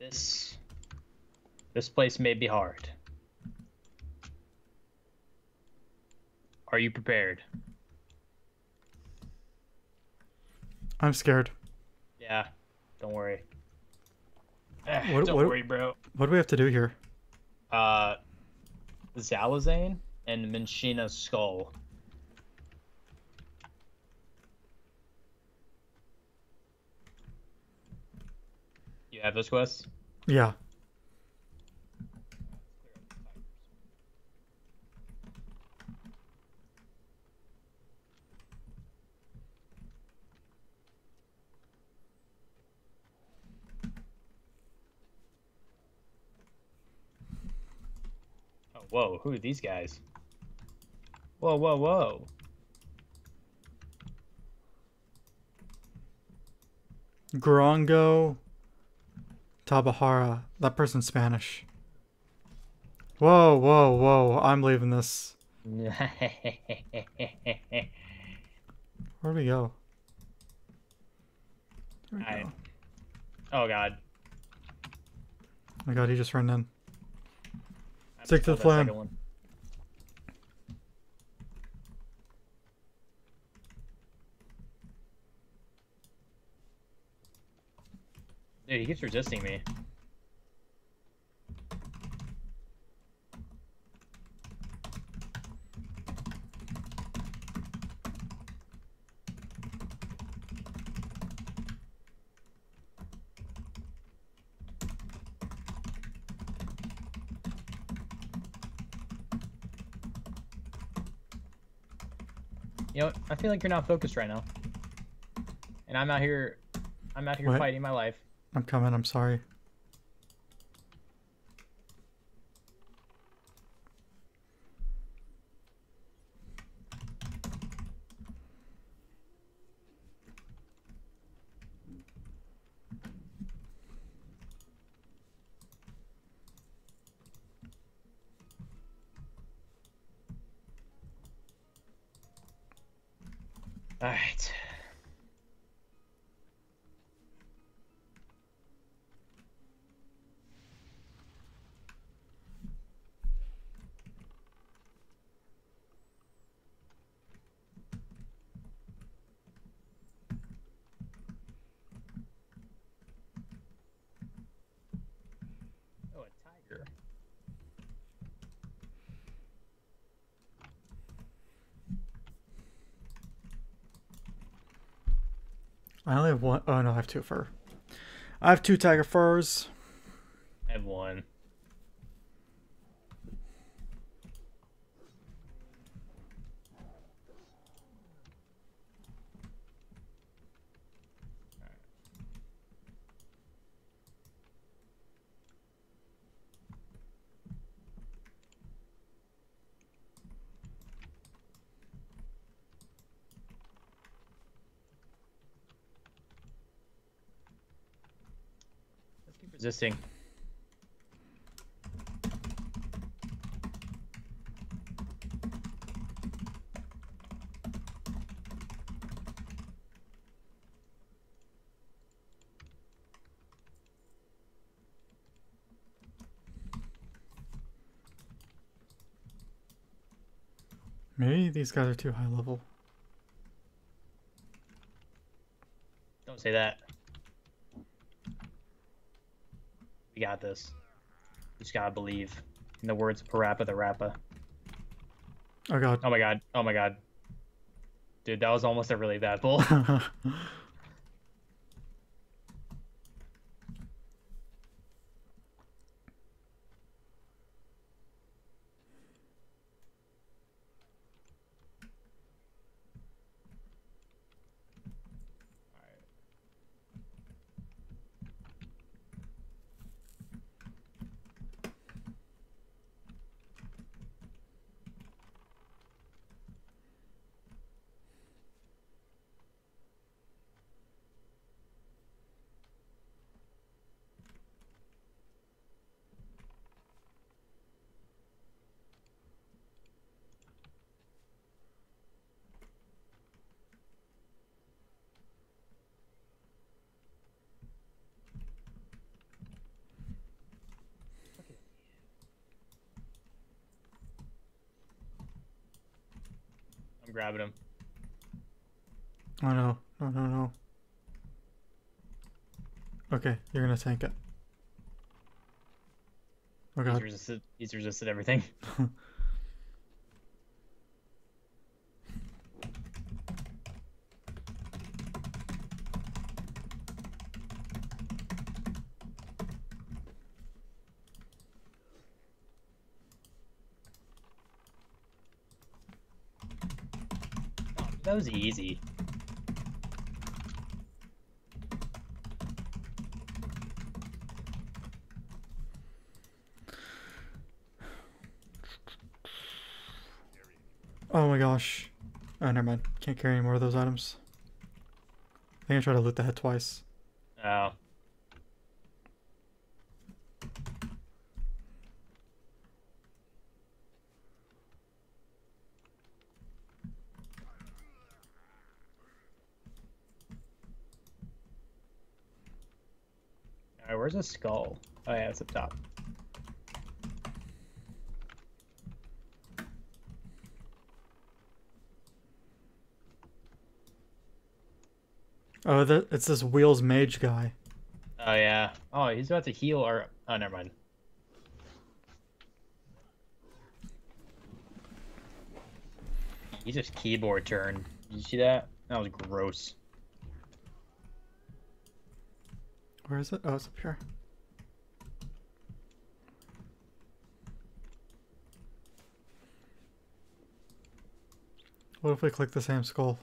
This this place may be hard. Are you prepared? I'm scared. Yeah. Don't worry. What- don't what- worry, bro. What do we have to do here? Uh, Zalazane and Minshina's skull. Have those quests? Yeah. Oh, whoa, who are these guys? Whoa, whoa, whoa. Grongo Tabahara. That person's Spanish. Whoa, whoa, whoa. I'm leaving this. Where do we go? We I- go. oh god. Oh my god, he just ran in. Stick to the out that flame. second one. Dude, he keeps resisting me. You know. I feel like you're not focused right now. And I'm out here I'm out here What? fighting my life. I'm coming, I'm sorry. Alright. I only have one. Oh no, I have two fur. I have two tiger furs. I have one. Let's keep resisting. Maybe these guys are too high level. Don't say that. We got this. You just gotta believe in the words of PaRappa the Rapper. Oh god. Oh my god. Oh my god. Dude, that was almost a really bad pull. grabbing him. oh no. No, no, no. Okay, you're gonna tank it. Oh He's resisted. He's resisted everything. that was easy. Oh my gosh. Oh, never mind. Can't carry any more of those items. I think I tried to loot the head twice. Oh. Alright, where's the skull? Oh yeah, it's up top. Oh, that it's this wheels mage guy. Oh yeah. Oh, he's about to heal our. oh never mind. He just keyboard turned. Did you see that? That was gross. Where is it? Oh, it's up here. What if we click the same skull?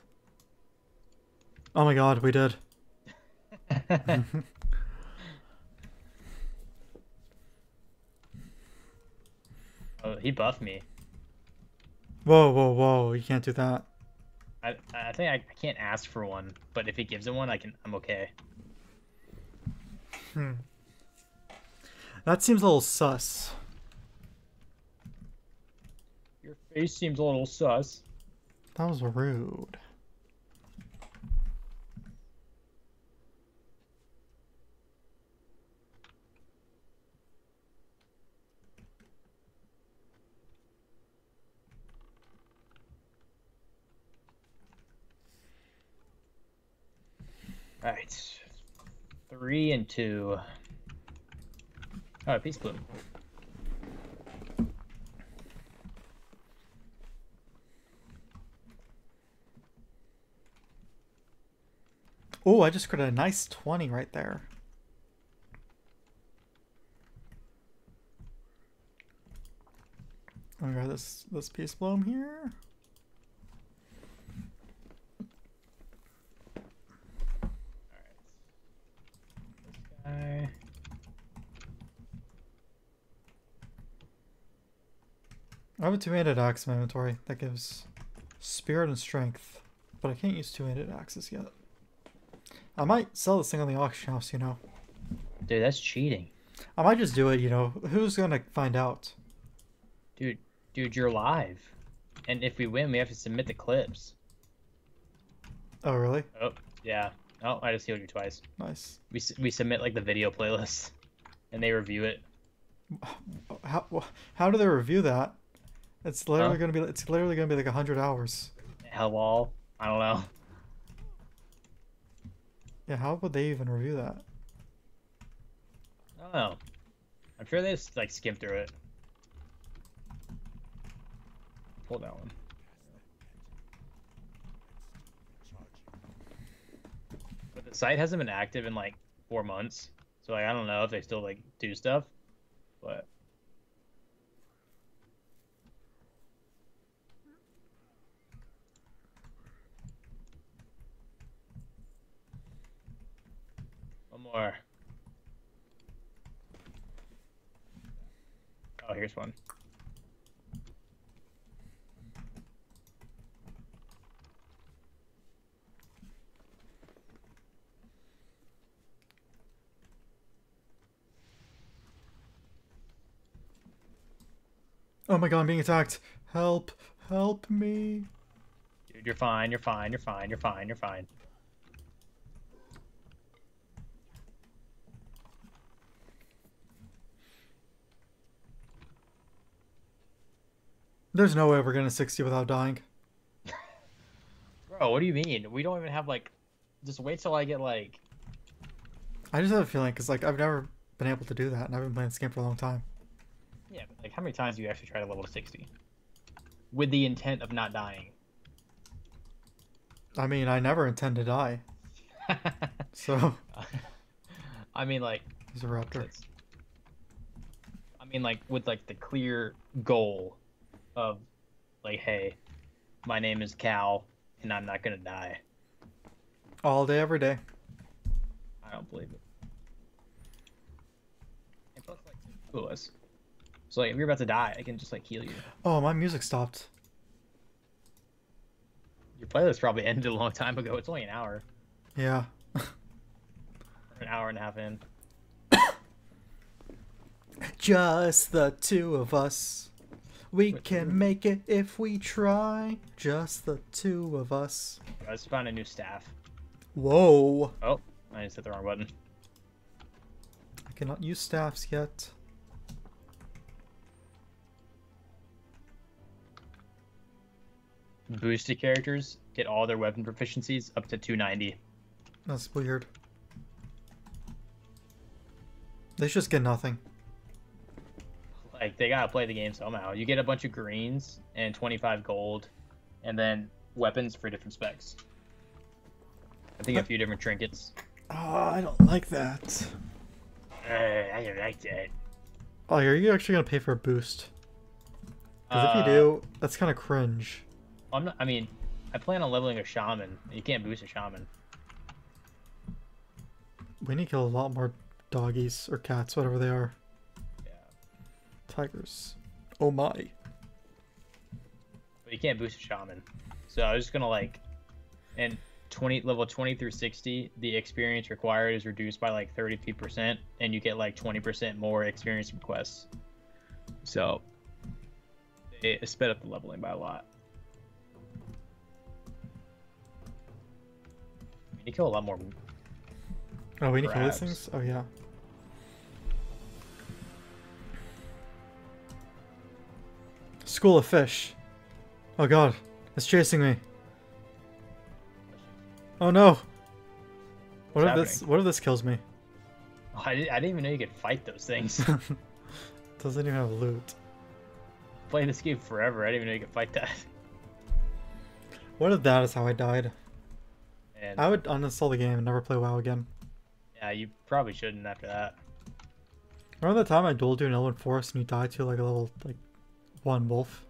Oh my god, we did. oh, he buffed me. Whoa, whoa, whoa! You can't do that. I I think I, I can't ask for one, but if he gives it one, I can. I'm okay. Hmm. That seems a little sus. Your face seems a little sus. That was rude. All right, three and two. Oh, peace bloom. Oh, I just got a nice 20 right there. I got this this peace bloom here. Guy. I have a two-handed axe in my inventory that gives spirit and strength, but I can't use two-handed axes yet. I might sell this thing on the auction house, you know. Dude, that's cheating. I might just do it, you know. Who's gonna find out? Dude, dude, you're live. And if we win, we have to submit the clips. Oh, really? Oh, yeah. Oh, I just healed you twice. Nice. We, we submit like the video playlist, and they review it. How how do they review that? It's literally Huh? gonna be. It's literally gonna be like a hundred hours. Hell all. I don't know. Yeah, how would they even review that? I don't know. I'm sure they just like skim through it. Pull that one. But the site hasn't been active in like four months, so like I don't know if they still like do stuff, but more. Oh, here's one. Oh my god, I'm being attacked! Help! Help me! Dude, you're fine. You're fine. You're fine. You're fine. You're fine. There's no way we're getting to 60 without dying. Bro, what do you mean? We don't even have like. Just wait till I get like. I just have a feeling because like I've never been able to do that, and I've been playing this game for a long time. Yeah, but like how many times do you actually try to level to 60? With the intent of not dying. I mean, I never intend to die, so I mean, like. he's a raptor. I mean, like with like the clear goal of, like, hey, my name is Cal, and I'm not gonna die. All day, every day. I don't believe it. And plus, like, us. So like, if you're about to die, I can just like heal you. Oh, my music stopped. Your playlist probably ended a long time ago. It's only an hour, Yeah. an hour and a half in. Just the two of us. We Wait, can make it if we try. Just the two of us. I just found a new staff. Whoa. Oh, I just hit the wrong button. I cannot use staffs yet. Boosted characters get all their weapon proficiencies up to 290. That's weird. They should just get nothing. Like they gotta play the game somehow. You get a bunch of greens and 25 gold, and then weapons for different specs. I think a few different trinkets. Oh, I don't like that. Uh, I don't like that. Oh, are you actually gonna pay for a boost? Because if Uh, you do, that's kind of cringe. I'm not. I mean, I plan on leveling a shaman. You can't boost a shaman. We need to kill a lot more doggies or cats, whatever they are. Tigers. Oh my. but you can't boost a shaman. So I was just gonna like, and 20 level 20 through 60, the experience required is reduced by like 33 percent, and you get like 20 percent more experience requests. So it sped up the leveling by a lot. You kill a lot more. Oh, we need to kill these things? Oh, yeah. School of Fish. Oh god, it's chasing me. Oh no! What if this? What if this kills me? Oh, I didn't, I didn't even know you could fight those things. Doesn't even have loot. Playing this game forever, I didn't even know you could fight that. What if that is how I died? And I would uninstall the game and never play WoW again. yeah, you probably shouldn't after that. Remember the time I dueled you in Elwynn Forest and you died to like a level like one wolf?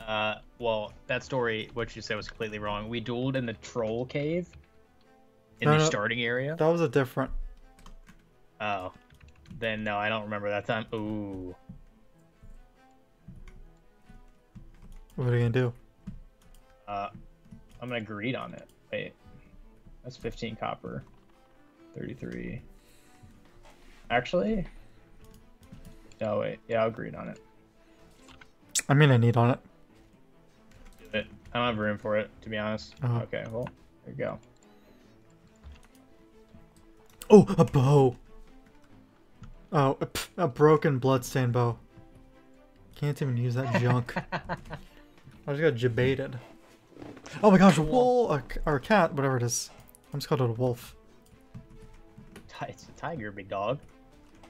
Uh, well, that story, what you said was completely wrong. We dueled in the troll cave in No, the no. starting area. That was a different. Oh, then no, I don't remember that time. Ooh, What are you gonna do? uh, I'm gonna greed on it. Wait, that's 15 copper, 33. Actually, no wait, yeah, I'll greed on it. I mean, I need on it. I don't have room for it, to be honest. Uh-huh. Okay, well, there you go. Oh, a bow. Oh, a, a broken bloodstained bow. Can't even use that junk. I just got jebaited. Oh my gosh, a wolf or a cat, whatever it is. I'm just called it a wolf. It's a tiger, big dog.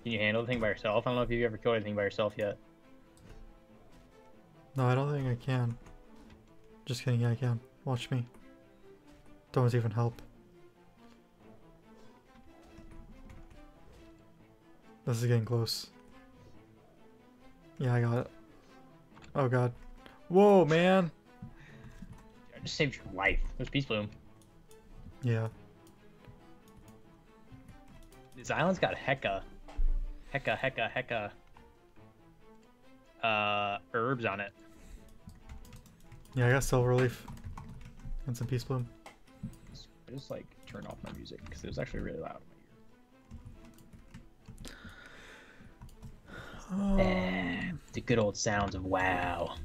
Can you handle the thing by yourself? I don't know if you've ever killed anything by yourself yet. No, I don't think I can. Just kidding, yeah, I can. Watch me. Don't even help. This is getting close. Yeah, I got it. Oh god. Whoa, man! I just saved your life. There's Peace Bloom. Yeah. This island's got hecka, hecka, hecka, hecka, uh, herbs on it. Yeah, I got silver leaf. And some peace bloom. I just like turned off my music because it was actually really loud. in Um, Eh, the good old sounds of WoW. All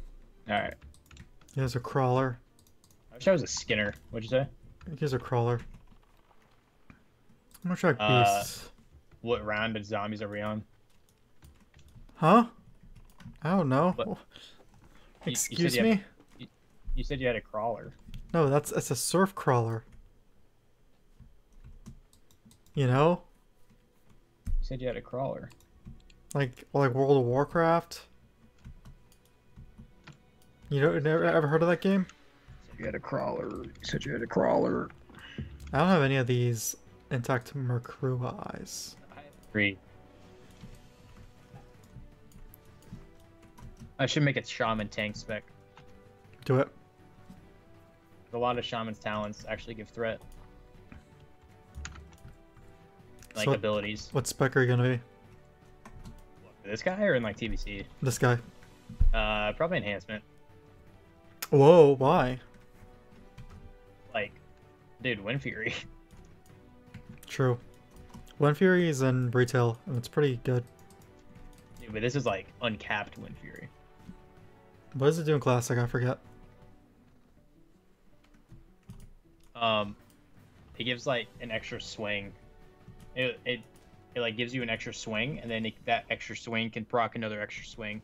right. here's a crawler. I wish I was a Skinner. What'd you say? Here's a crawler. I'm gonna check Uh, beasts. What round of zombies are we on? Huh? I don't know. What? You- you Excuse you have- me? You said you had a crawler. No, that's it's a surf crawler. You know, You said you had a crawler. like like World of Warcraft. You know, never ever heard of that game? You had a crawler. You said you had a crawler. I don't have any of these intact Makrura eyes. Three. I should make a shaman tank spec. Do it. A lot of shaman's talents actually give threat. Like So- abilities. What spec are you gonna be? This guy or in like TBC? This guy. Uh, probably enhancement. Whoa, why? Like, dude, Windfury. True. Windfury is in retail, and it's pretty good. Dude, but this is like uncapped Windfury. What does it do in Classic? I forget. Um, it gives like an extra swing. It it, it like gives you an extra swing, and then it, that extra swing can proc another extra swing.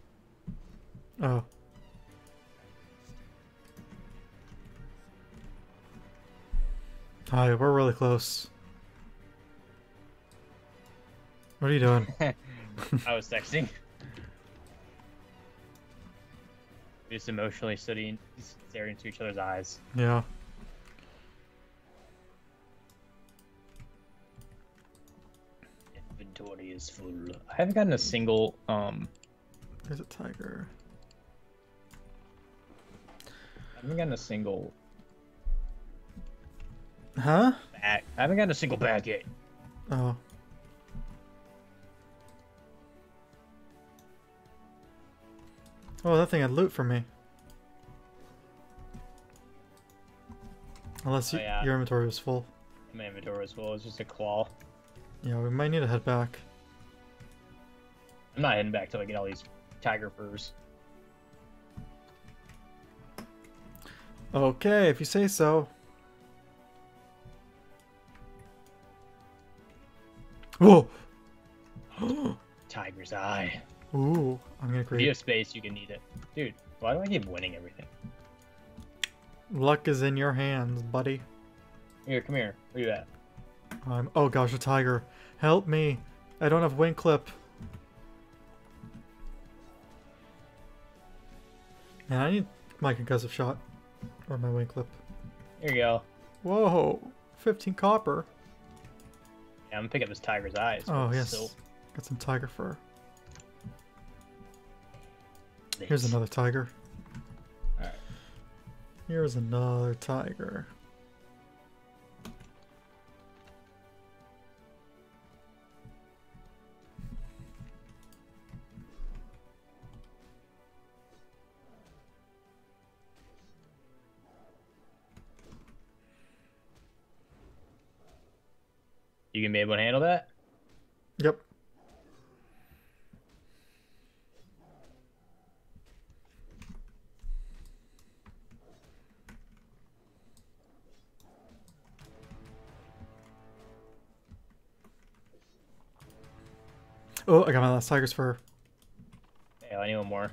Oh. Hi, we're really close. What are you doing? I was texting. Just emotionally studying, staring into each other's eyes. Yeah. Inventory is full. I haven't gotten a single um. There's a tiger. I haven't gotten a single Huh? bag. I haven't gotten a single bag yet. Oh. Oh, that thing had loot for me. Unless Oh, yeah. your inventory was full. My inventory was full. It's just a claw. Yeah, we might need to head back. I'm not heading back till I get all these tiger furs. Okay, if you say so. Whoa! Tiger's eye. Ooh, I'm gonna If you create. have space, you can eat it. Dude, why do I keep winning everything? Luck is in your hands, buddy. Here, come here. Where you at? I'm. Oh gosh, a tiger! Help me! I don't have wing clip. Man, I need my concussive shot or my wing clip. Here you go. Whoa, 15 copper. Yeah, I'm gonna pick up this tiger's eyes. Oh, yes. still- Got some tiger fur. Here's another tiger. Alright. Here's another tiger. You gonna be able to handle that? Yep. Oh, I got my last tiger's fur. Yeah, I need one more.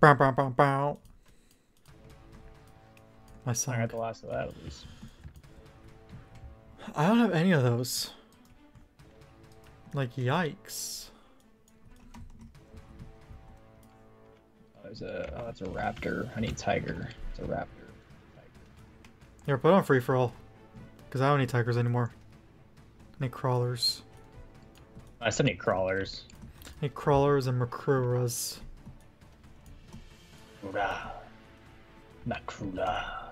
Bow, bow, bow, bow. My I son. got the last of that at least. I don't have any of those. Like, yikes. Oh, there's a oh, that's a raptor. I need tiger. It's a raptor. Here, put on free for all. Because I don't need tigers anymore. I need crawlers. I still need crawlers. I need crawlers and makruras. Cruda. Not cruda.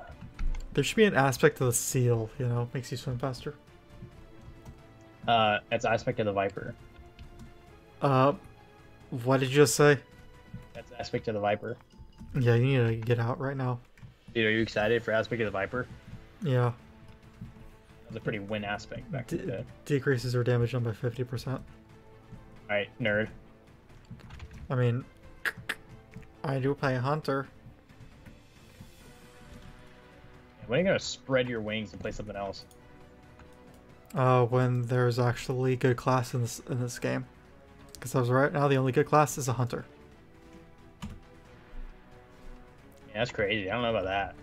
There should be an aspect of the seal, you know, makes you swim faster. Uh, it's aspect of the viper. Uh, what did you just say? That's aspect of the viper. Yeah, you need to get out right now. Dude, are you excited for aspect of the viper? Yeah, That's a pretty win aspect back in the D- day. decreases your damage on by 50%. All right, nerd. I mean, I do play a Hunter. When are you gonna spread your wings and play something else? Uh, when there's actually good class in this in this game. Because as was right now, the only good class is a Hunter. Yeah, that's crazy. I don't know about that.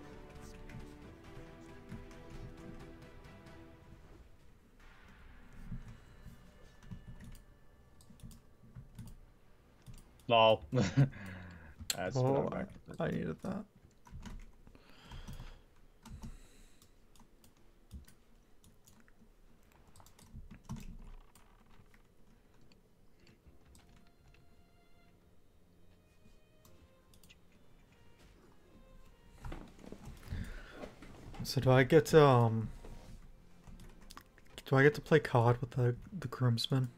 Lol. that's what Oh, to. I needed that. So do I get to, um do I get to play COD with the the groomsmen?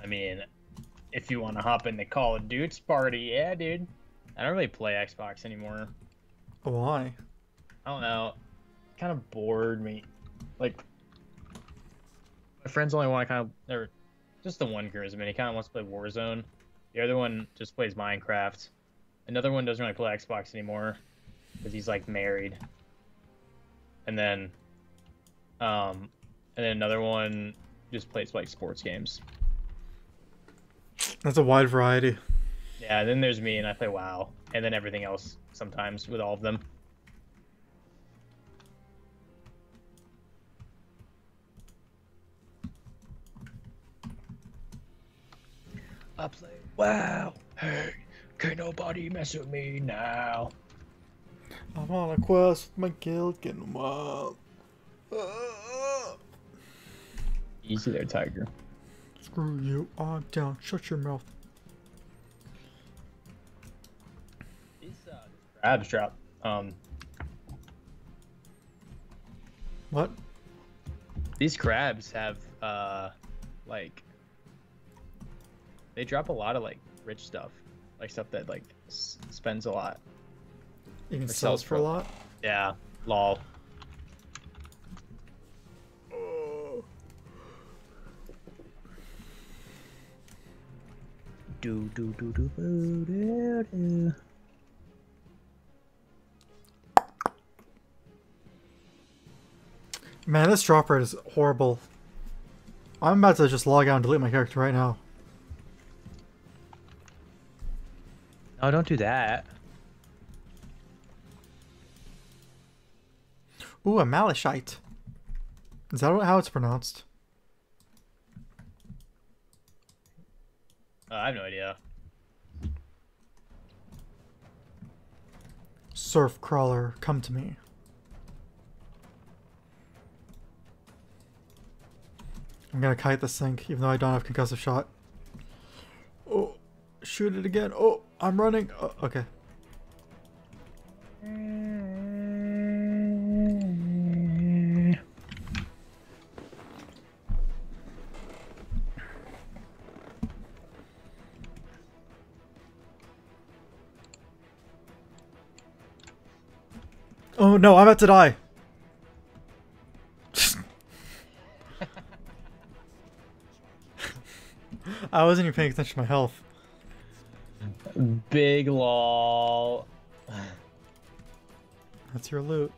I mean, if you want to hop in the Call of Duty party, yeah, dude. I don't really play Xbox anymore. Why? I don't know. Kind of bored me. Like, my friends only want to kind of, or just the one groomsman. He kind of wants to play Warzone. The other one just plays Minecraft. Another one doesn't really play Xbox anymore because he's like married. And then, um, and then another one just plays like sports games. That's a wide variety. Yeah, then there's me and I play WoW, and then everything else sometimes with all of them. I play WoW. Hey, can nobody mess with me now? I'm on a quest with my guild, getting them up. Uh, Easy there, Tiger. Screw you, I'm down. Shut your mouth. These uh, crabs drop. Um, What? these crabs have uh, like, they drop a lot of like rich stuff, like stuff that like s- spends a lot. You can Or sells for a lot? Yeah, lol. Do do do do do do do. Man, this drop rate is horrible. I'm about to just log out and delete my character right now. Oh, don't do that. Ooh, a Malachite. Is that how it's pronounced? Uh, I have no idea. surf crawler, come to me. I'm gonna kite this thing, even though I don't have concussive shot. Oh, shoot it again. Oh, I'm running. Oh, okay. Oh no, I'm about to die. I wasn't even paying attention to my health. Big lol. That's your loot.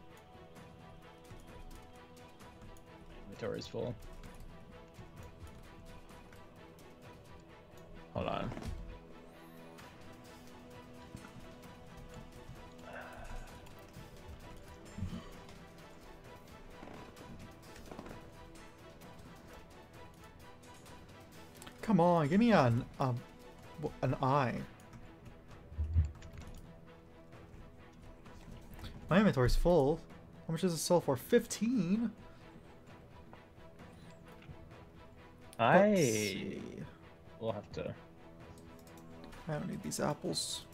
Inventory's full. Hold on. Come on, give me an um an eye. My inventory's full. How much does it sell for? Fifteen. I will have to. I don't need these apples.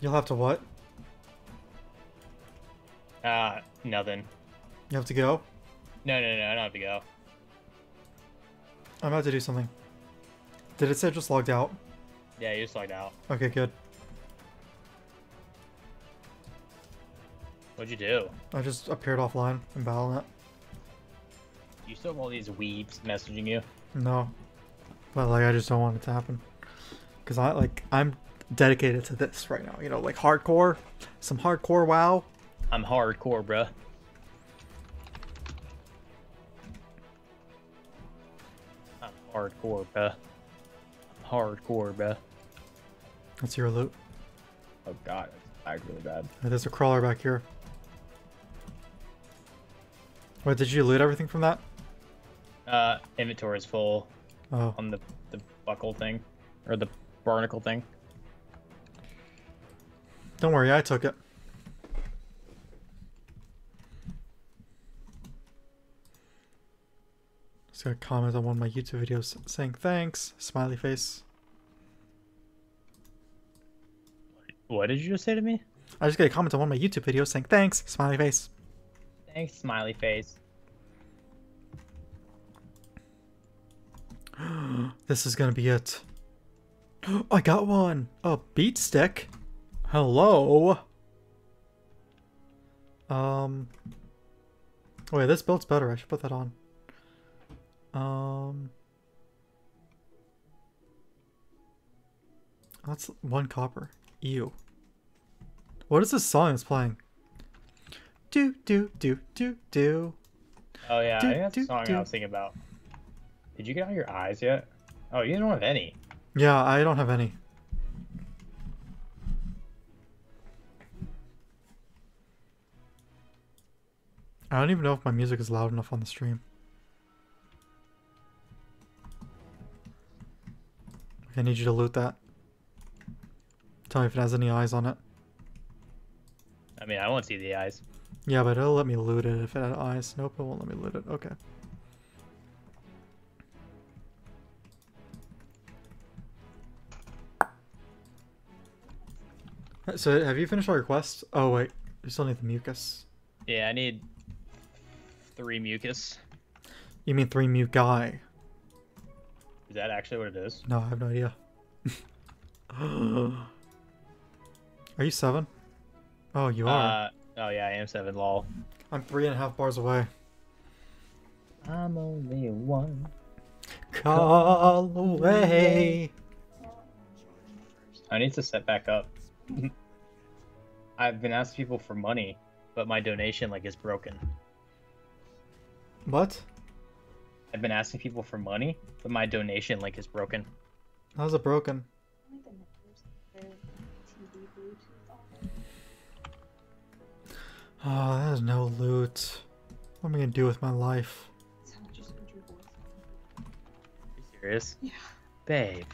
You'll have to what? Uh, nothing. You have to go? No, no, no, I don't have to go. I'm about to do something. Did it say just logged out? Yeah, you just logged out. Okay, good. What'd you do? I just appeared offline in Battle.net. You still have all these weebs messaging you? No. But like I just don't want it to happen. Cause I like I'm dedicated to this right now. You know, like hardcore. Some hardcore WoW. I'm hardcore, bruh. Hardcore, bruh. I'm hardcore, bruh. hear a loot. Oh god, it's lagged really bad. There's a crawler back here. Wait, did you loot everything from that? Uh, inventory is full Oh. on the the buckle thing, or the barnacle thing. Don't worry, I took it. Got a comment on one of my YouTube videos saying thanks, smiley face. What did you just say to me? I just got a comment on one of my YouTube videos saying thanks, smiley face. Thanks, smiley face. This is gonna be it. I got one! A beat stick. Hello. Um. Wait, this build's better. I should put that on. Um. That's one copper. Ew. What is this song that's playing? Do do do do do. Oh yeah, Do, I think that's do, the song do. I was thinking about. Did you get out your eyes yet? Oh, you don't have any. Yeah, I don't have any. I don't even know if my music is loud enough on the stream. I need you to loot that. Tell me if it has any eyes on it. I mean, I won't see the eyes. Yeah, but it'll let me loot it if it had eyes. Nope, it won't let me loot it. Okay. So, have you finished all your quests? Oh, wait. You still need the mucus. Yeah, I need three mucus. You mean three guy? Is that actually what it is? No, I have no idea. are you seven? Oh, you are. Uh, oh yeah, I am seven. Lol. I'm three and a half bars away. I'm only one. Call away. I need to set back up. I've been asking people for money, but my donation like is broken. What? I've been asking people for money, but my donation link is broken. How's it broken? Ah, like the numbers, the TV Bluetooth on. Oh, that is no loot. What am I gonna do with my life? Someone just heard your voice. you serious? Yeah. Babe.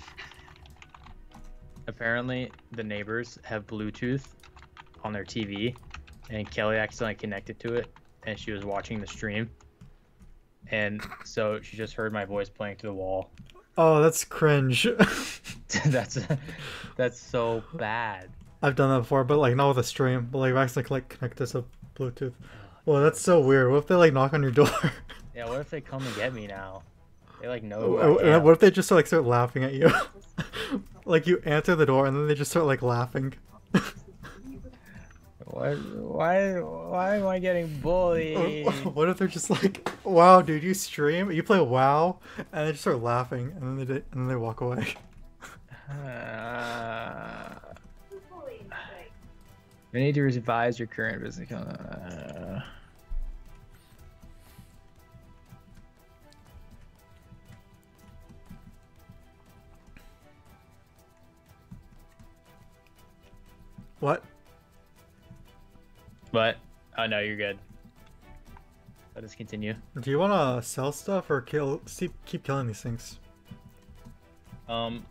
apparently the neighbors have Bluetooth on their TV, and Kelly accidentally connected to it, and she was watching the stream, and so she just heard my voice playing through the wall. Oh, that's cringe. that's that's so bad. I've done that before, but like not with a stream. But like I've actually like connect this to Bluetooth. Well, that's so weird. What if they like knock on your door? Yeah, what if they come and get me now? They like know. Oh, oh, what who I am. if they just like start laughing at you? like you answer the door and then they just start like laughing. What? Why? Why am I getting bullied? what if they're just like, "Wow, dude, you stream? You play WoW?" And they just start laughing and then they and then they walk away. Uh, need to revise your current business. Uh, What? But oh no, you're good. Let us continue. Do you want to sell stuff or kill? Keep killing these things. Um,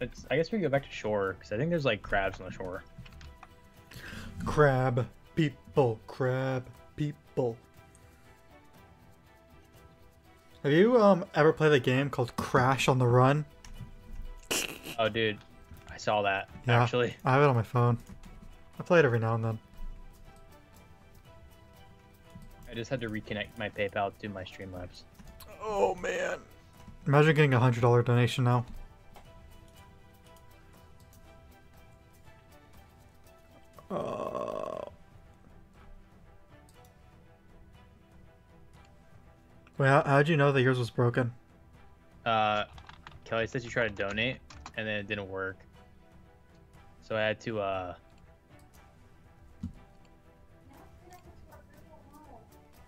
it's. I guess we go back to shore because I think there's like crabs on the shore. Crab people, crab people. Have you um ever played a game called Crash on the Run? Oh, dude, I saw that Yeah. actually. I have it on my phone. I play it every now and then. I just had to reconnect my PayPal to my Streamlabs. Oh man! Imagine getting a hundred dollar donation now. Uh... Wait, how, how'd you know that yours was broken? Uh, Kelly said you tried to donate and then it didn't work. So I had to uh.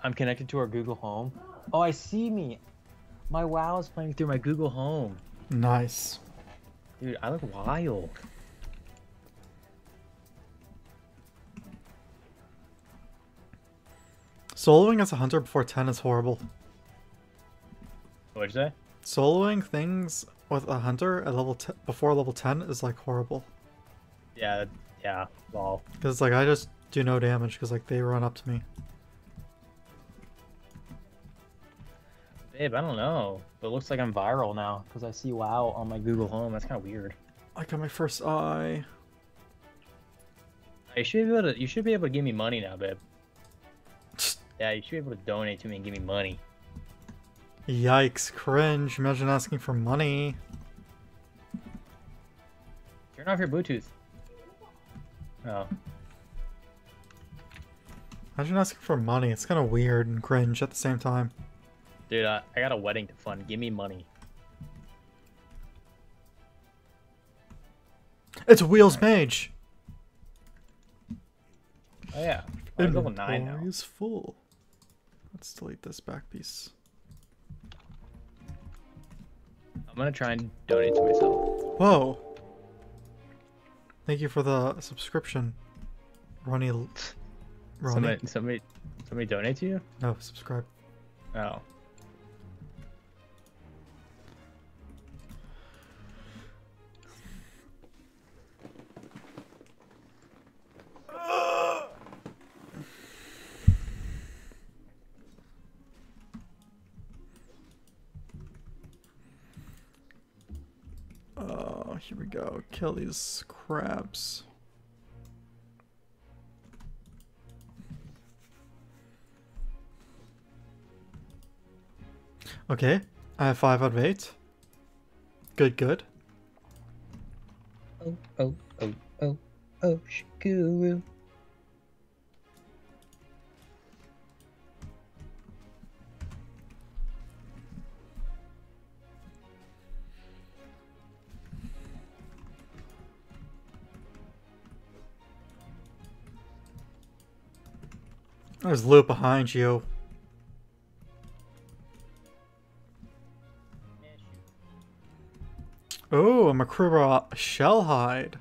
I'm connected to our Google Home. Oh, I see me. My WoW is playing through my Google Home. Nice. Dude, I look wild. Soloing as a hunter before 10 is horrible. What'd you say? Soloing things with a hunter at level t- before level 10 is like horrible. Yeah, yeah, lol. Because like I just do no damage because like they run up to me. Babe, I don't know. But it looks like I'm viral now because I see WoW on my Google Home. That's kind of weird. I got my first eye. You should be able to. You should be able to give me money now, babe. Yeah, you should be able to donate to me and give me money. Yikes, cringe. Imagine asking for money. Turn off your Bluetooth. Oh, Imagine asking for money. It's kind of weird and cringe at the same time. Dude, I, I got a wedding to fund. Give me money. It's Wheels Mage. Oh yeah, I'm level nine now. Is full. Let's delete this back piece. I'm gonna try and donate to myself. Whoa. Thank you for the subscription, Ronnie. Ronnie. Somebody, somebody, somebody donate to you? No, subscribe. Oh. Go. Kill these crabs. Okay, I have five out of eight. Good, good. Oh, oh, oh, oh, oh, shiguru. There's loot behind you. Oh, a Makrura shell hide.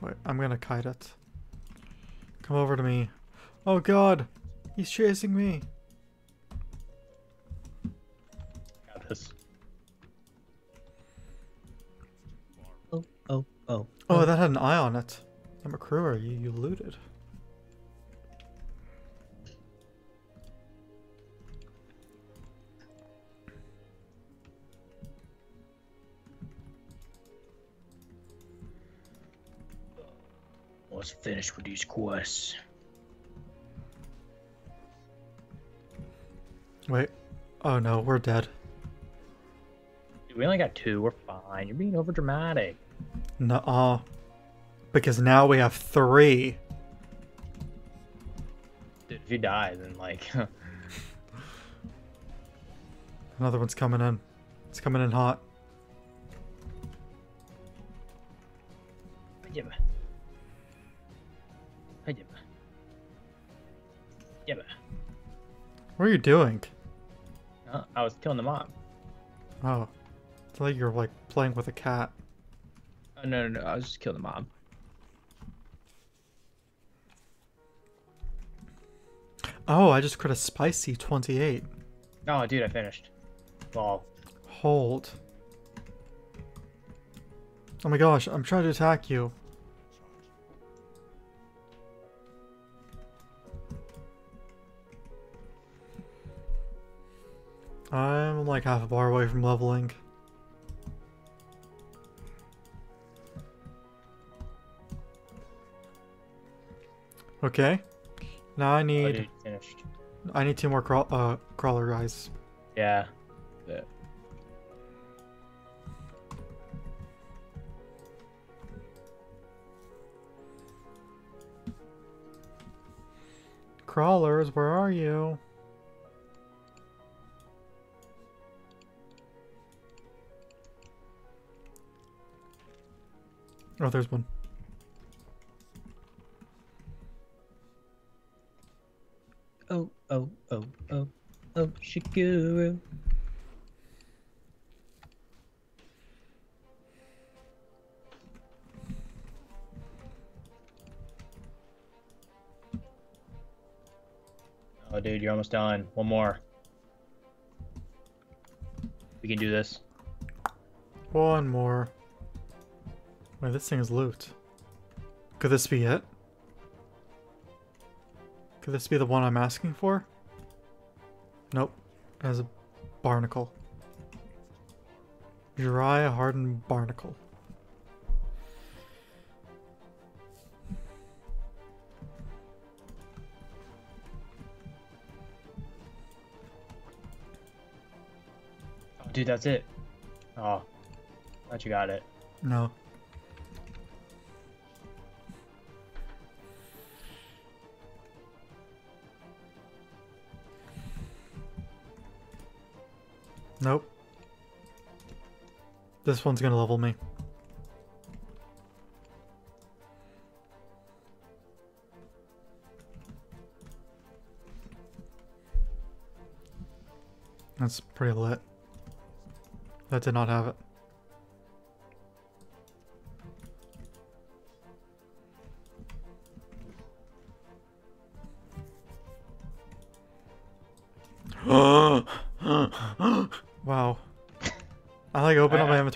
Wait, I'm gonna kite it. Come over to me. Oh god, he's chasing me. Got this. Oh, oh, oh. Oh, that had an eye on it. I'm a crewer. You, you looted. Let's finish with these quests. Wait. Oh no, we're dead. Dude, we only got two. We're fine. You're being over dramatic. Nuh-uh. Because now we have three. Dude, if you die, then like, Another one's coming in. It's coming in hot. yeah, yeah. What are you doing? Uh, I was killing the mob. Oh. It's like you're like playing with a cat. Oh, no, no, no. I was just killing the mob. Oh, I just crit a spicy 28. Oh, dude, I finished. Well, Hold. Oh my gosh, I'm trying to attack you. I'm like half a bar away from leveling. Okay. Now I oh, need finished. I need two more crawl uh crawler guys. Yeah. Yeah. Crawlers, where are you? Oh, there's one. Oh, oh, oh, oh, oh, Shiguru. Oh, dude, you're almost done. One more. We can do this. One more. Wait, this thing is loot. Could this be it? Could this be the one I'm asking for? Nope. It has a barnacle. Dry hardened barnacle. Dude, that's it. Oh, thought you got it. No. Nope. This one's gonna level me. That's pretty lit. That did not have it.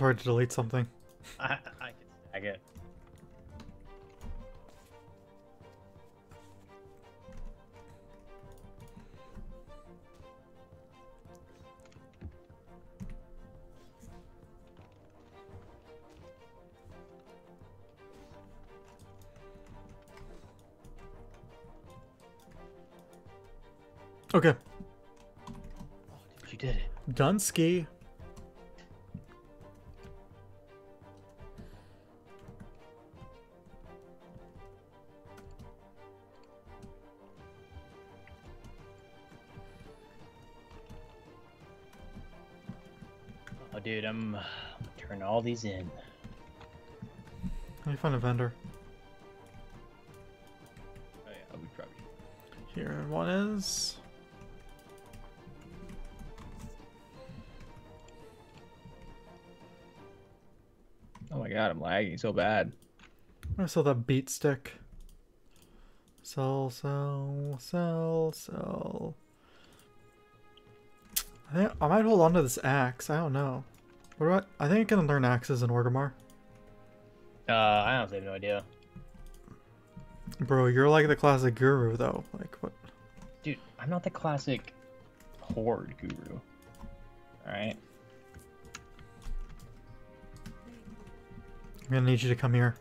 Open up my I- inventory to delete something. I, I can tag it. Okay. Dude, you did it. Dunsky. Gonna turn all these in. Let me find a vendor. Oh yeah, we probably. Here one is. Oh my god, I'm lagging so bad. I saw that beat stick. Sell, sell, sell, sell. I think I might hold on to this axe. I don't know. What do I? Think I can learn axes in Orgrimmar. Uh, Uh, I honestly have no idea. Bro, you're like the classic guru though. Like what? Dude, I'm not the classic horde guru. Alright? I'm gonna need you to come here.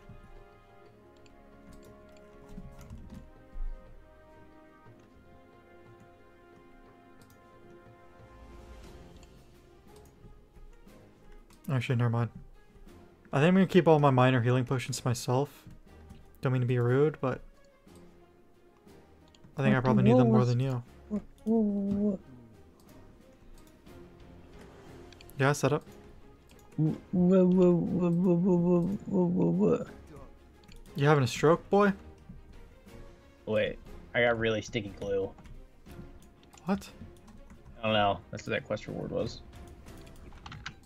Actually, never mind. I think I'm gonna keep all my minor healing potions to myself. Don't mean to be rude, but I think I probably need them more than you. Yeah, set up. You having a stroke, boy? Wait, I got really sticky glue. What? I don't know. That's what that quest reward was.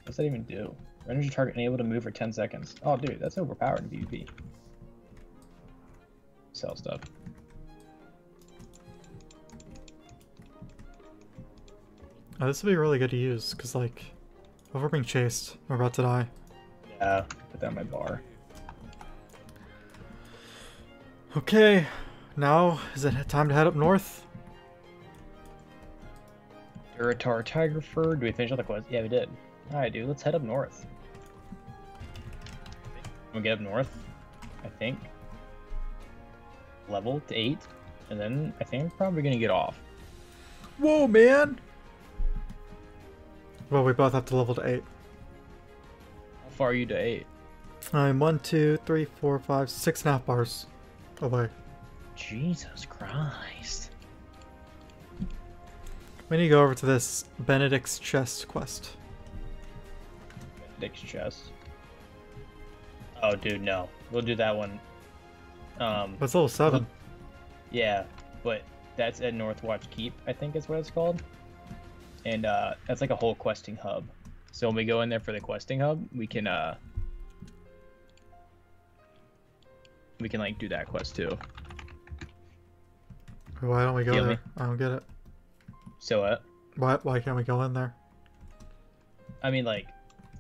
What's that even do? Renders your target unable to move for 10 seconds. Oh, dude, that's overpowered in PvP. Sell stuff. Oh, this would be really good to use, because, like, if we're being chased, we're about to die. Yeah, put that in my bar. Okay, now is it time to head up north? Durotar Tiger Fur. Do we finish all the quests? Yeah, we did. Alright, dude, let's head up north. We'll get up north, I think. Level to 8. And then I think I'm probably gonna get off. Whoa, man! Well, we both have to level to 8. How far are you to 8? I'm one, two, three, four, five, six and a half bars away. Jesus Christ. We need to go over to this Benedict's chest quest. Dick's chest. Oh, dude, no. We'll do that one. Um, it's level 7. yeah, but that's at Northwatch Keep, I think is what it's called. And uh, that's like a whole questing hub. So when we go in there for the questing hub, we can uh, we can like do that quest too. Why don't we go Heal there? me. I don't get it. So what? Why, why can't we go in there? I mean like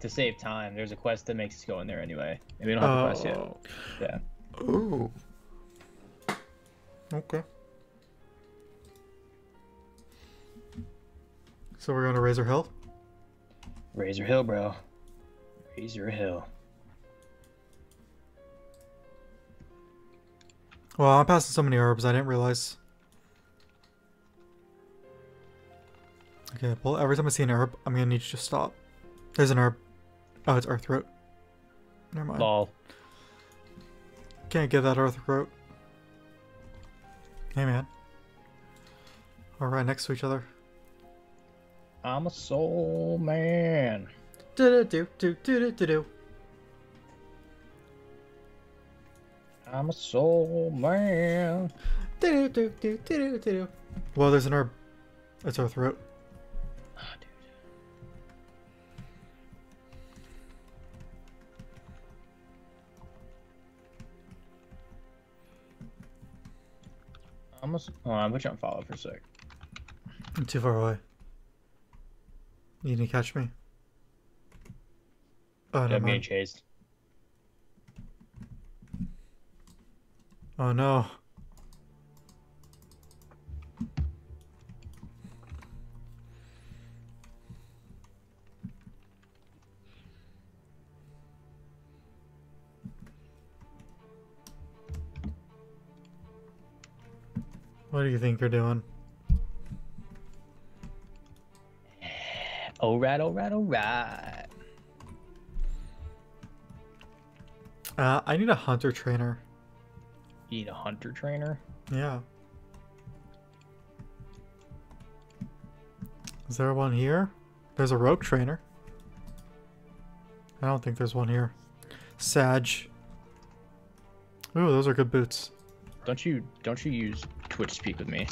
to save time, there's a quest that makes us go in there anyway, and we don't have the quest yet. Oh. Yeah. Ooh. Okay. So we're going to Razor Hill? Razor Hill, bro. Razor Hill. Well, I'm passing so many herbs, I didn't realize. Okay, well, every time I see an herb, I'm gonna need you to stop. There's an herb. Oh, it's Earthroot. Never mind. Lol. Can't get that Earthroot. Hey, man. We're right next to each other. I'm a soul man. Do do do do do do do. I'm a soul man. Do do do do do do. Well, there's an herb. It's Earthroot. Ah, I'm a, s- oh, I'm you on follow for a sec. I'm too far away. You need to catch me. Oh, Yeah, never I'm mind. chased. Oh no. What do you think you're doing? Alright, alright, alright. Uh, I need a hunter trainer. You need a hunter trainer? Yeah. Is there one here? There's a rogue trainer. I don't think there's one here. Sag. Ooh, those are good boots. Don't you don't you use Twitch speak with me?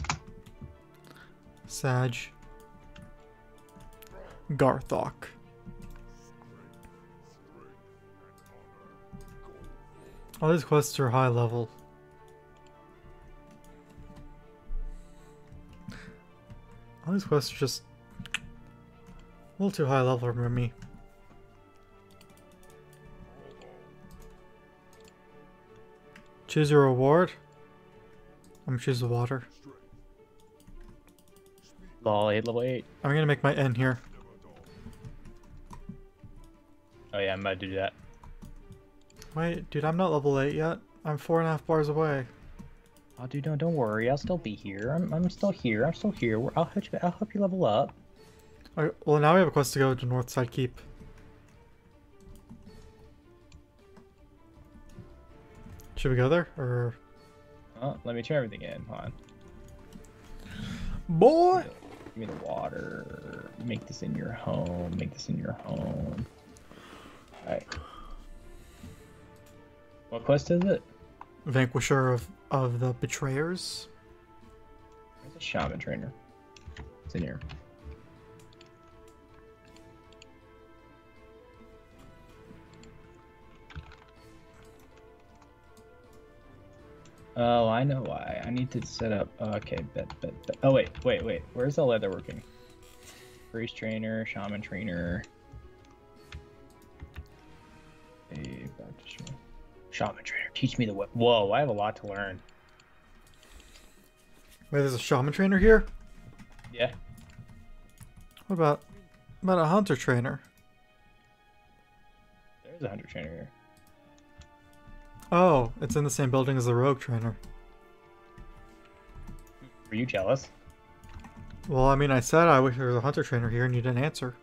Sag. Garthok. All these quests are high level. All these quests are just a little too high level for me. Choose your reward. I'm gonna choose the water. Lol, I hit level 8. I'm gonna make my N here. Oh yeah, I'm about to do that. Wait, dude, I'm not level 8 yet. I'm four and a half bars away. Oh, dude, don't don't worry. I'll still be here. I'm, I'm still here. I'm still here. I'll help you. I'll help you level up. Alright, well, now we have a quest to go to Northside Keep. Should we go there? Or. Oh, let me turn everything in. Hold on. Boy! Give me the water. Make this in your home. Make this in your home. Alright. What quest is it? Vanquisher of, of the Betrayers. It's a shaman trainer. It's in here. Oh, I know why. I need to set up. oh, Okay, bet, bet, bet. Oh wait, wait, wait. Where's the leather working? Priest trainer, shaman trainer. A. Shaman trainer. Teach me the way. Whoa, I have a lot to learn. Wait, there's a shaman trainer here? Yeah. What about. What about a hunter trainer? There's a hunter trainer here. Oh, it's in the same building as the rogue trainer. Were you jealous? Well, I mean, I said I wish there was a hunter trainer here and you didn't answer.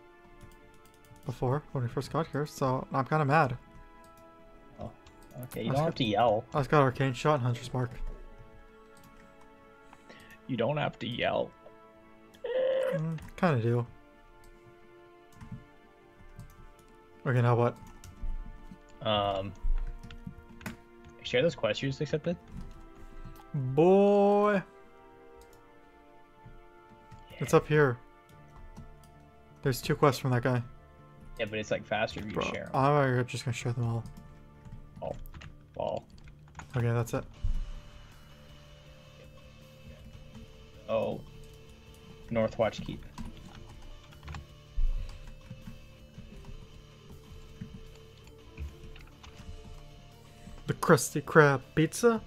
Before, when we first got here, so I'm kind of mad. Okay, you don't have to yell. I just got Arcane Shot and Hunter's Mark. You don't have to yell. Mm, kind of do. Okay, now what? Um, share those quests you just accepted. Boy! It's up here. There's two quests from that guy. Yeah, but it's like faster if you Bro, share 'em. I'm just gonna share them all. Well, Okay, that's it. oh, Northwatch Keep. The Krusty Krab pizza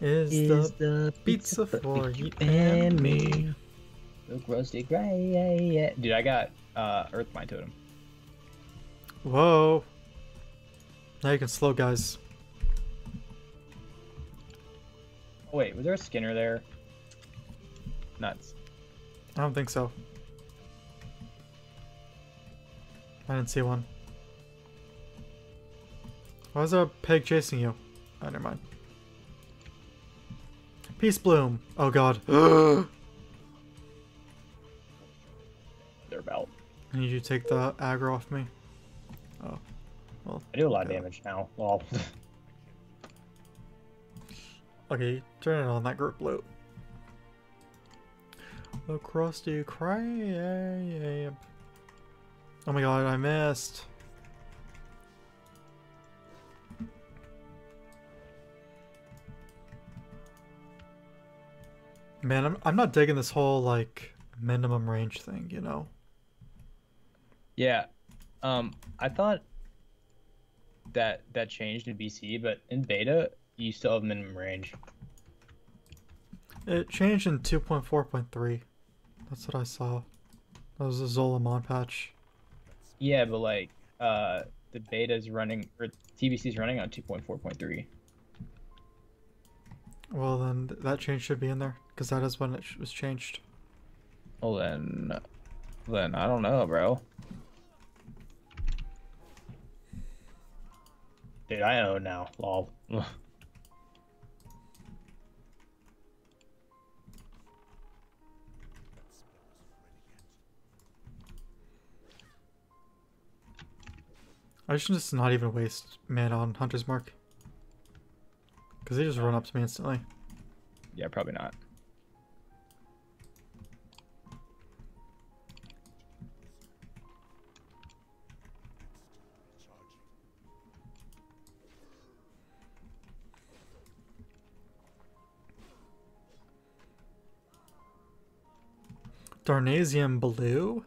is, the the pizza for you and me. The rusty gray. Dude, I got uh, Earthbind Totem. Whoa. Now you can slow guys. Oh wait, was there a Skinner there? Nuts. I don't think so. I didn't see one. Why is there a pig chasing you? Oh, never mind. Peace Bloom. Oh god. I Their belt. need you to take the aggro off me. Oh. Well, I do a lot of damage now. Well, okay, turn it on that group loot. The Krusty Krab. Oh my god, I missed. Man, I'm, I'm not digging this whole, like, minimum range thing, you know? yeah. Um, I thought that that changed in BC, but in beta, you still have minimum range. It changed in 2.4.3. That's what I saw. That was a Zola mod patch. Yeah, but like, uh, the beta is running or TBC is running on 2.4.3. Well, then that change should be in there, because that is when it was changed. Well then, then I don't know, bro. Dude, I own now. Lol. I should just not even waste mana on Hunter's Mark. Because they just run up to me instantly. yeah, probably not. Darnasium Blue?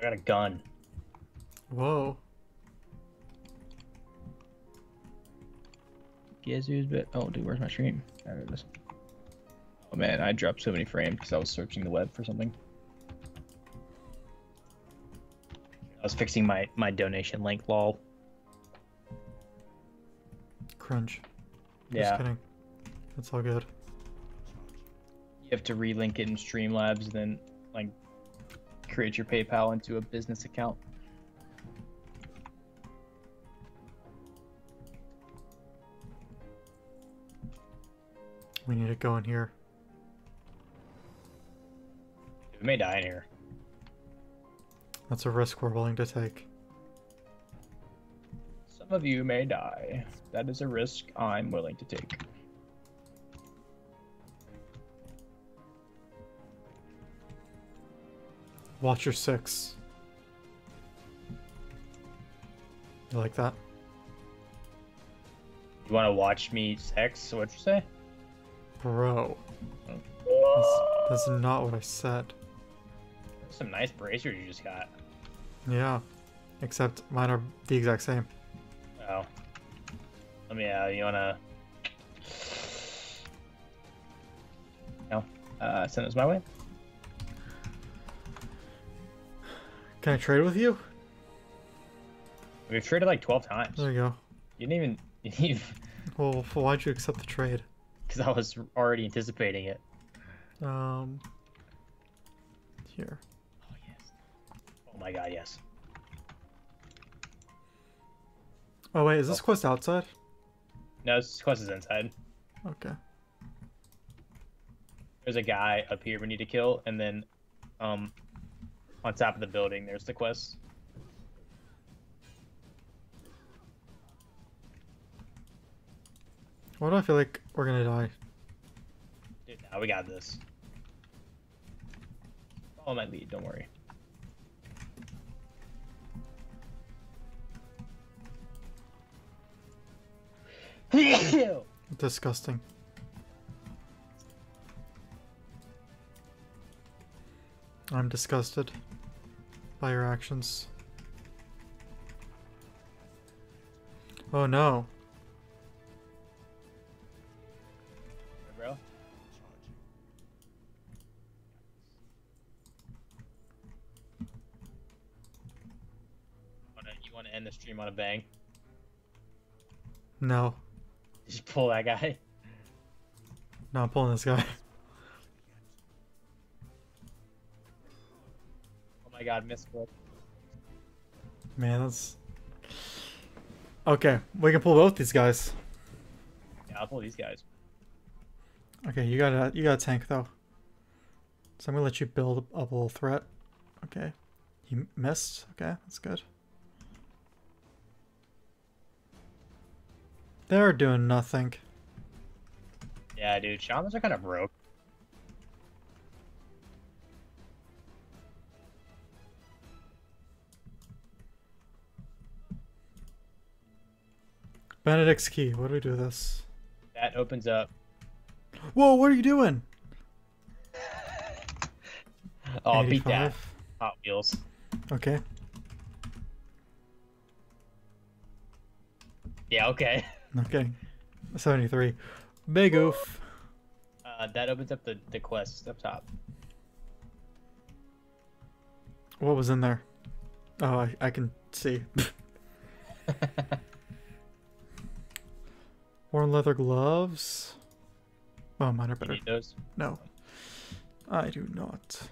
Got a gun. Whoa. Guess who's bit? Oh, dude, where's my stream? There it is. Oh man, I dropped so many frames because I was searching the web for something. I was fixing my my donation link. Lol. Cringe. Just Yeah, kidding. It's all good. you have to relink it in Streamlabs, then like create your PayPal into a business account. We need to go in here. We may die in here. That's a risk we're willing to take. Some of you may die. That is a risk I'm willing to take. Watch your six. You like that? You want to watch me sex? What'd you say? Bro. That's, that's not what I said. Some nice bracers you just got. Yeah. Except mine are the exact same. Oh. Let me, uh, you wanna... No. Uh, send those my way? Can I trade with you? We've traded like 12 times. There you go. You didn't even... You didn't even... Well, why'd you accept the trade? Because I was already anticipating it. Um. Here. Oh, yes. Oh my god, yes. Oh wait, is this Oh. quest outside? No, this quest is inside. Okay. There's a guy up here we need to kill, and then, um, on top of the building, there's the quest. Why do I feel like we're gonna die? Dude, now we got this. Follow my lead, don't worry. Disgusting. I'm disgusted by your actions. Oh no. bro. You want to end the stream on a bang? No. Just pull that guy. No, I'm pulling this guy. my god, misclick. Man, that's... Okay, we can pull both these guys. Yeah, I'll pull these guys. Okay, you got a you got a tank though. So I'm gonna let you build up a little threat. Okay. You missed. Okay, that's good. They're doing nothing. Yeah, dude, shamans are kind of broke. Benedict's key. What do we do with this? That opens up. Whoa, what are you doing? Oh, beat that. Hot Wheels. Okay. Yeah, okay. Okay. 73. Big oof. Uh, that opens up the, the quest up top. What was in there? Oh, I, I can see. Worn leather gloves. Oh, mine are You better. need those? No. I do not.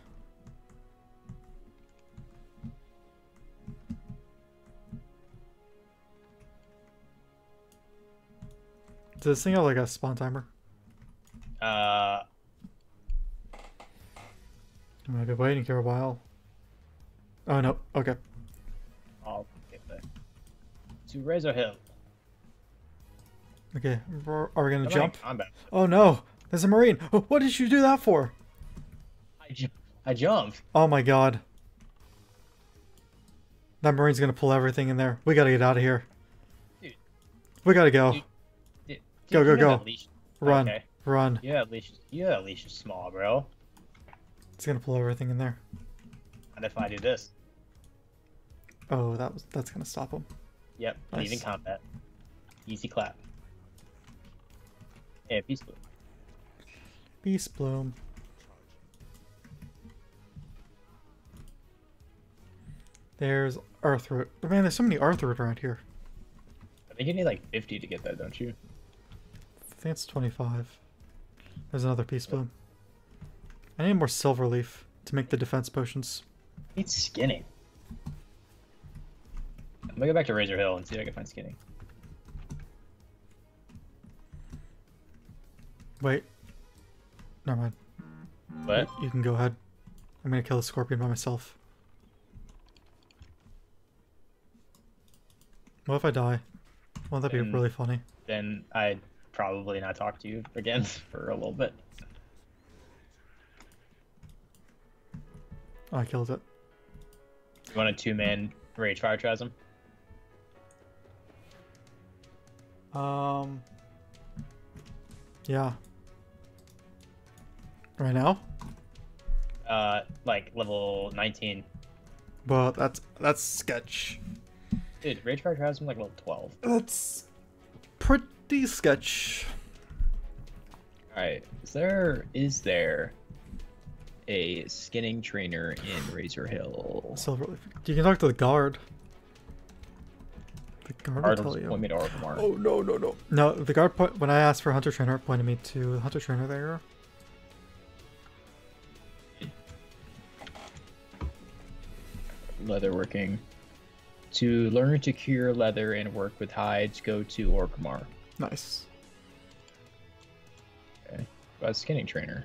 Does this thing have like a spawn timer? Uh, I might be waiting here a while. Oh no. Okay. I'll get there. To Razor Hill. Okay. Are we gonna Am I in jump? Oh no. There's a marine. Oh, what did you do that for? I, ju- I jumped. Oh my god. That marine's gonna pull everything in there. We gotta get out of here. Dude. We gotta go. Dude. Dude, Go, go, go. Run. Okay. Run. Yeah, that leash. Yeah, that leash is small, bro. It's gonna pull everything in there. And if I do this, Oh, that was that's gonna stop him. Yep, Nice. combat. Easy clap. Yeah, peace bloom. Peace Bloom. There's Arthur. Man, there's so many Arthur around here. I think you need like 50 to get that, don't you? I think it's 25. There's another Peace Bloom. I need more Silver Leaf to make the defense potions. Need skinning. I'm gonna go back to Razor Hill and see if I can find skinning. Wait. Never mind. But You can go ahead. I'm gonna kill the scorpion by myself. What if I die? Won't that be really funny? then I'd probably not talk to you again for a little bit. Oh, I killed it. You want a two man Ragefire Chasm? Um. Yeah. Right now? Uh, like level 19. Well, that's that's sketch. Dude, Ragefire Chasm like level 12. That's pretty sketch. Alright, is there is there a skinning trainer in Razor Hill? Silver. You can talk to the guard. The guard will Hard tell point you. me to. Oh no no no! No, the guard point when I asked for hunter trainer, it pointed me to the hunter trainer there. Leatherworking. To learn to cure leather and work with hides, go to Orgrimmar. Nice. Okay. About skinning trainer.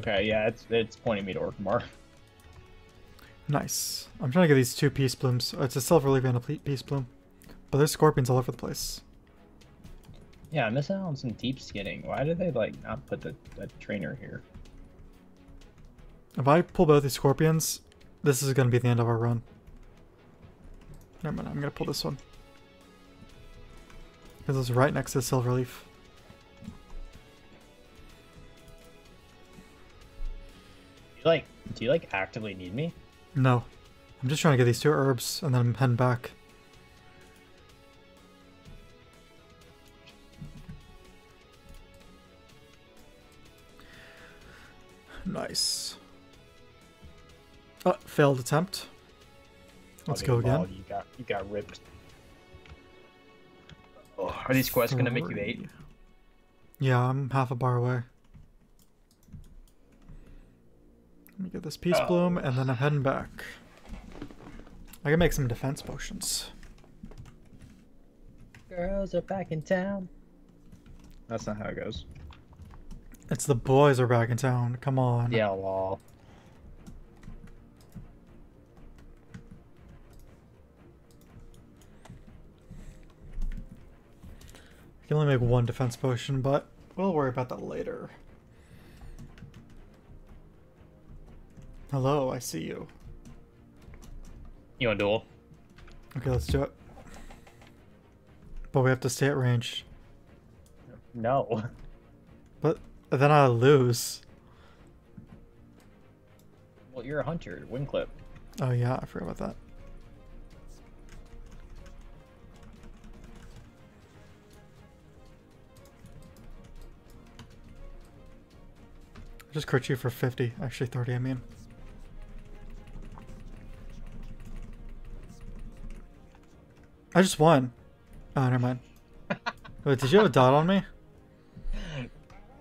Okay, yeah, it's it's pointing me to Orgrimmar. Nice. I'm trying to get these two peace blooms. Oh, It's a silver leaf and a peace bloom. But there's scorpions all over the place. Yeah, I'm missing out on some deep skinning. Why did they like not put the, the trainer here? If I pull both these scorpions, this is going to be the end of our run. Never mind, I'm going to pull this one. Because it's right next to the silver leaf. Do you like do you like actively need me? No. I'm just trying to get these two herbs, and then I'm heading back. Nice. Oh, failed attempt. Let's Okay, go well, again. You got you got ripped. Oh, are these quests gonna make you eight? Yeah, I'm half a bar away. Let me get this peace Oh. bloom, and then I'm heading back. I can make some defense potions. Girls are back in town. That's not how it goes. It's the boys are back in town. Come on. Yeah, lol. I can only make one defense potion, but we'll worry about that later. Hello, I see you. You want a duel? Okay, let's do it. But we have to stay at range. No. But then I lose. Well, you're a hunter. Wing clip. Oh yeah, I forgot about that. Just crit you for 50. Actually 30, I mean. I just won. Oh, never mind. Wait, did you have a dot on me?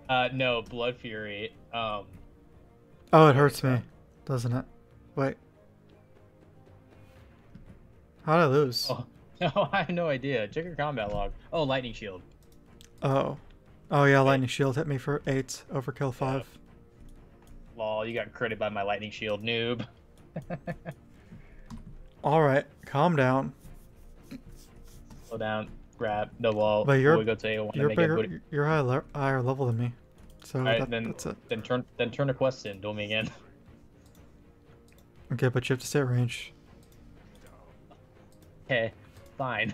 Uh, no, Blood Fury. Um, Oh, it hurts me, doesn't it? Wait. How did I lose? oh, no, I have no idea. Check your combat log. Oh, Lightning Shield. Oh. Oh yeah, lightning shield hit me for eight, overkill five. Lol, you got critted by my Lightning Shield, noob. All right, calm down. Slow down. Grab. the wall. But you're- we go to A1 You're and make it bigger. You're high le- higher level than me, so that, then that's it. then turn then turn the quest in. Duel me again. Okay, but you have to stay at range. Okay, fine.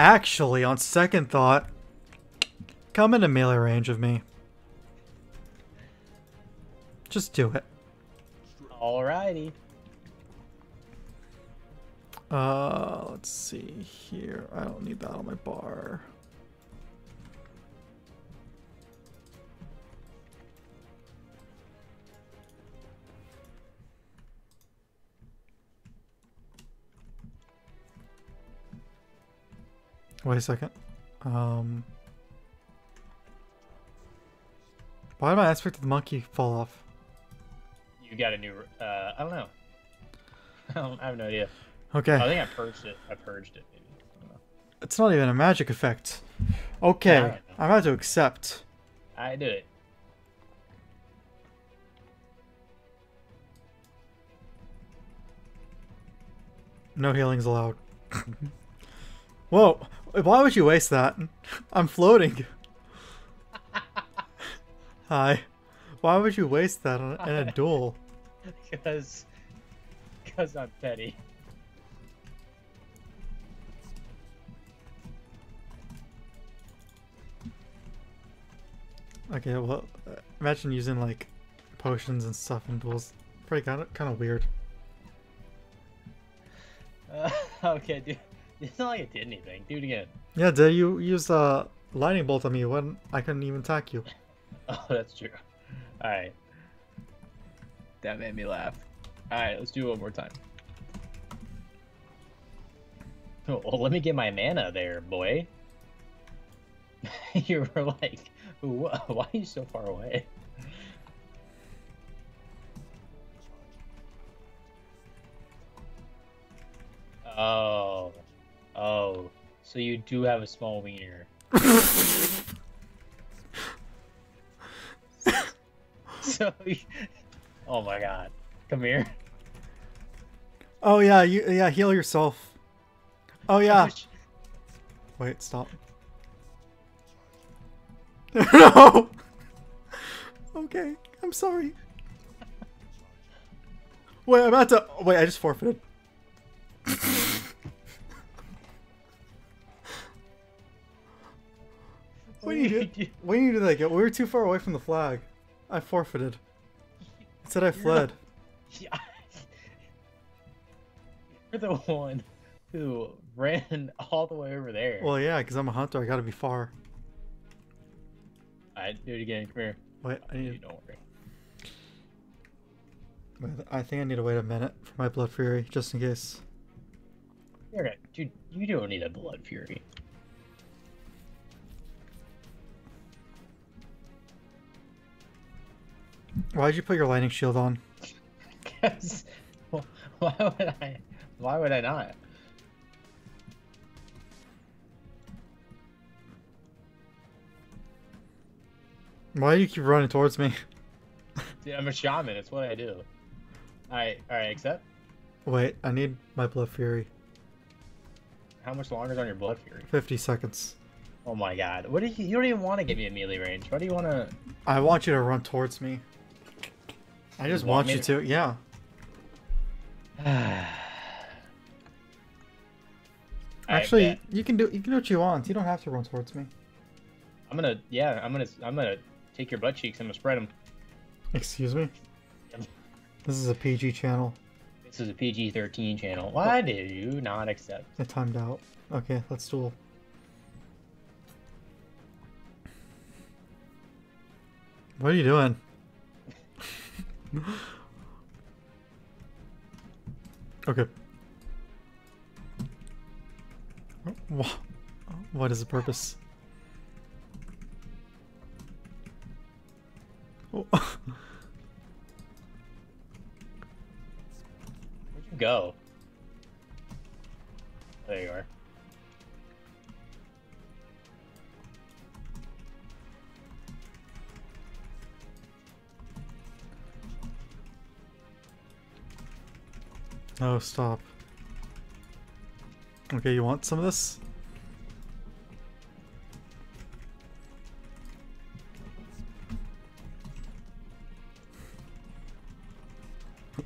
Actually, on second thought, come into melee range of me. Just do it. Alrighty. Uh, let's see here. I don't need that on my bar. Wait a second. Um, why did my aspect of the monkey fall off? You got a new. Uh, I don't know. I, don't, I have no idea. Okay. I think I purged it. I purged it. Maybe. I don't know. It's not even a magic effect. Okay, Yeah. I'm about to accept. I do it. No healings allowed. Whoa, why would you waste that? I'm floating. Hi. Why would you waste that on, in a duel? Because. Because I'm petty. Okay, well, uh, imagine using like potions and stuff in duels. Pretty kind of kind of weird. Uh, okay, dude. It's not like it did anything. Do it again. Yeah, did you use a lightning bolt on me when I couldn't even attack you? Oh, that's true. Alright. That made me laugh. Alright, let's do it one more time. Oh, well, let me get my mana there, boy. you were like, why are you so far away? Oh. Oh. So you do have a small wiener. so, oh my god. Come here. Oh yeah, you yeah heal yourself. Oh yeah. Wait, stop. no. Okay, I'm sorry. Wait, I'm about to. Wait, I just forfeited. What do you do? What do you do that? We were too far away from the flag. I forfeited. It said I fled. You're the one who ran all the way over there. Well, yeah, because I'm a hunter. I gotta be far. I Alright, do it again. Come here. Wait, I You need. don't worry. I think I need to wait a minute for my blood fury, just in case. You're okay. Dude, you don't need a blood fury. Why'd you put your lightning shield on? Because why would I? Why would I not? Why do you keep running towards me? Dude, I'm a shaman. It's what I do. Alright, alright. Accept. Wait, I need my blood fury. How much longer is on your blood fury? 50 seconds. Oh my god. What do you? You don't even want to give me a melee range. Why do you want to? I want you to run towards me. I just want want you to. Yeah. Actually, you can do you can do what you want. You don't have to run towards me. I'm gonna. Yeah, I'm gonna. I'm gonna take your butt cheeks. I'm gonna spread them. Excuse me. This is a PG channel. This is a PG-13 channel. Oh. Why did you not accept? It timed out. Okay, let's duel. What are you doing? Okay. Wha- What is the purpose? Oh. Where'd you go? There you are. Oh, stop. Okay, you want some of this?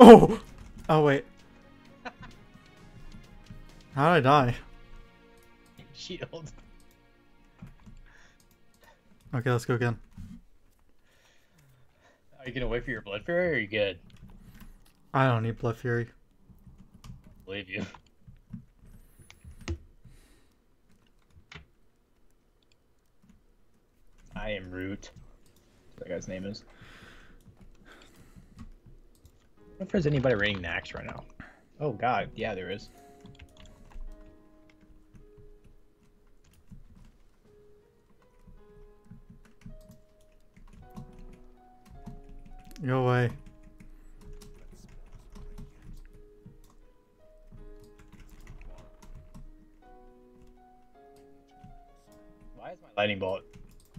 Oh! Oh, wait. How did I die? shield. Okay, let's go again. Are you gonna wait for your blood Fury or are you good? I don't need Blood Fury. Believe you. I am Root. That guy's name is. I wonder if there's anybody rating Naxx right now. Oh god, yeah there is. Go away. Is my lightning bolt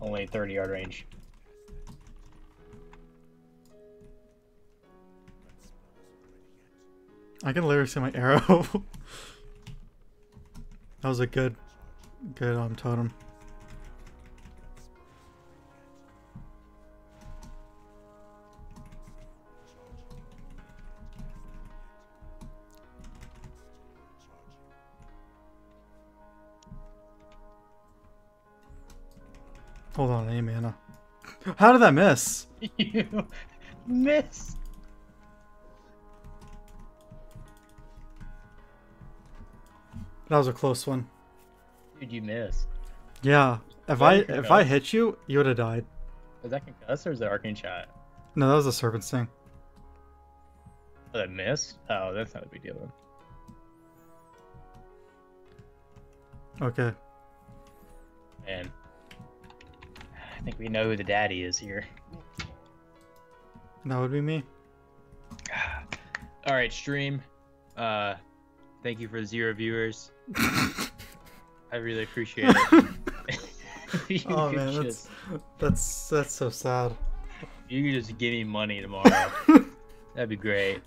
only 30 yard range? I can literally see my arrow. that was a good, good um totem. Mana. How did that miss? you miss. That was a close one. Dude, you missed. Yeah. If I if I hit you, you would have died. Is that concuss or is that arcane shot? No, that was a serpent sting. Oh, that miss? Oh, that's not a big deal. Okay. Man. I think we know who the daddy is here. That would be me. All right, stream. Uh, thank you for the zero viewers. I really appreciate it. Oh man, just, that's that's that's so sad. you could just give me money tomorrow. That'd be great.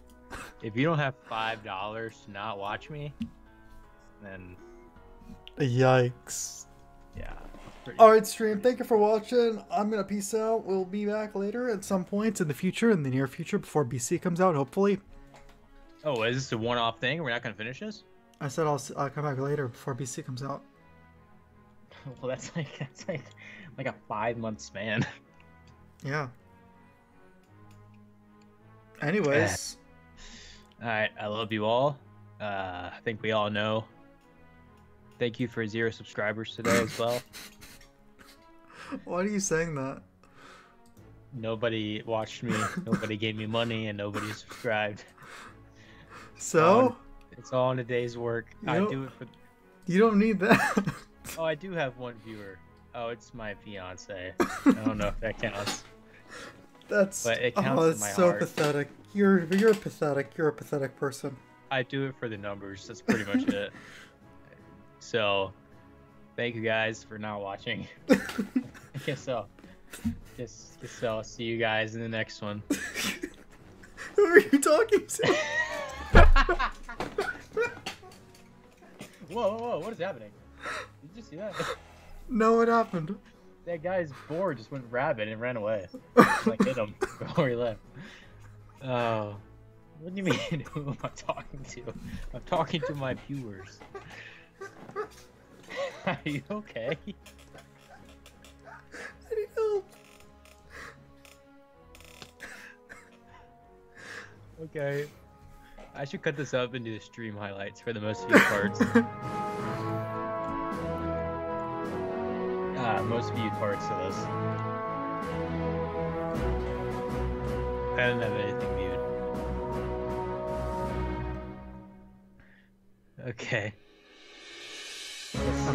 If you don't have five dollars to not watch me, then Yikes. yeah. Pretty- All right, stream. Thank you for watching. I'm gonna peace out. We'll be back later at some point in the future, in the near future, before BC comes out. Hopefully. Oh, is this a one-off thing? We're not gonna finish this? I said I'll I'll come back later before BC comes out. Well, that's like that's like like a five-month span. Yeah. Anyways, All right, I love you all. Uh, I think we all know. Thank you for zero subscribers today as well. why are you saying that? Nobody watched me, nobody gave me money, and nobody subscribed. So It's all in a day's work. You I do it for. you don't need that. Oh, I do have one viewer. Oh, it's my fiance. I don't know if that counts. that's But it oh, counts in that's my so heart. pathetic. You're you're pathetic. You're a pathetic person. I do it for the numbers. That's pretty much it. So, thank you guys for not watching. I guess so. Guess, guess so. I'll see you guys in the next one. Who are you talking to? Whoa, whoa, whoa! What is happening? Did you see that? no, what happened? That guy's board just went rabid and ran away. Like hit him before he left. Oh, what do you mean? Who am I talking to? I'm talking to my viewers. Are you okay? Okay. I should cut this up into the stream highlights for the most viewed parts. ah, most viewed parts of this. I don't have anything viewed. Okay.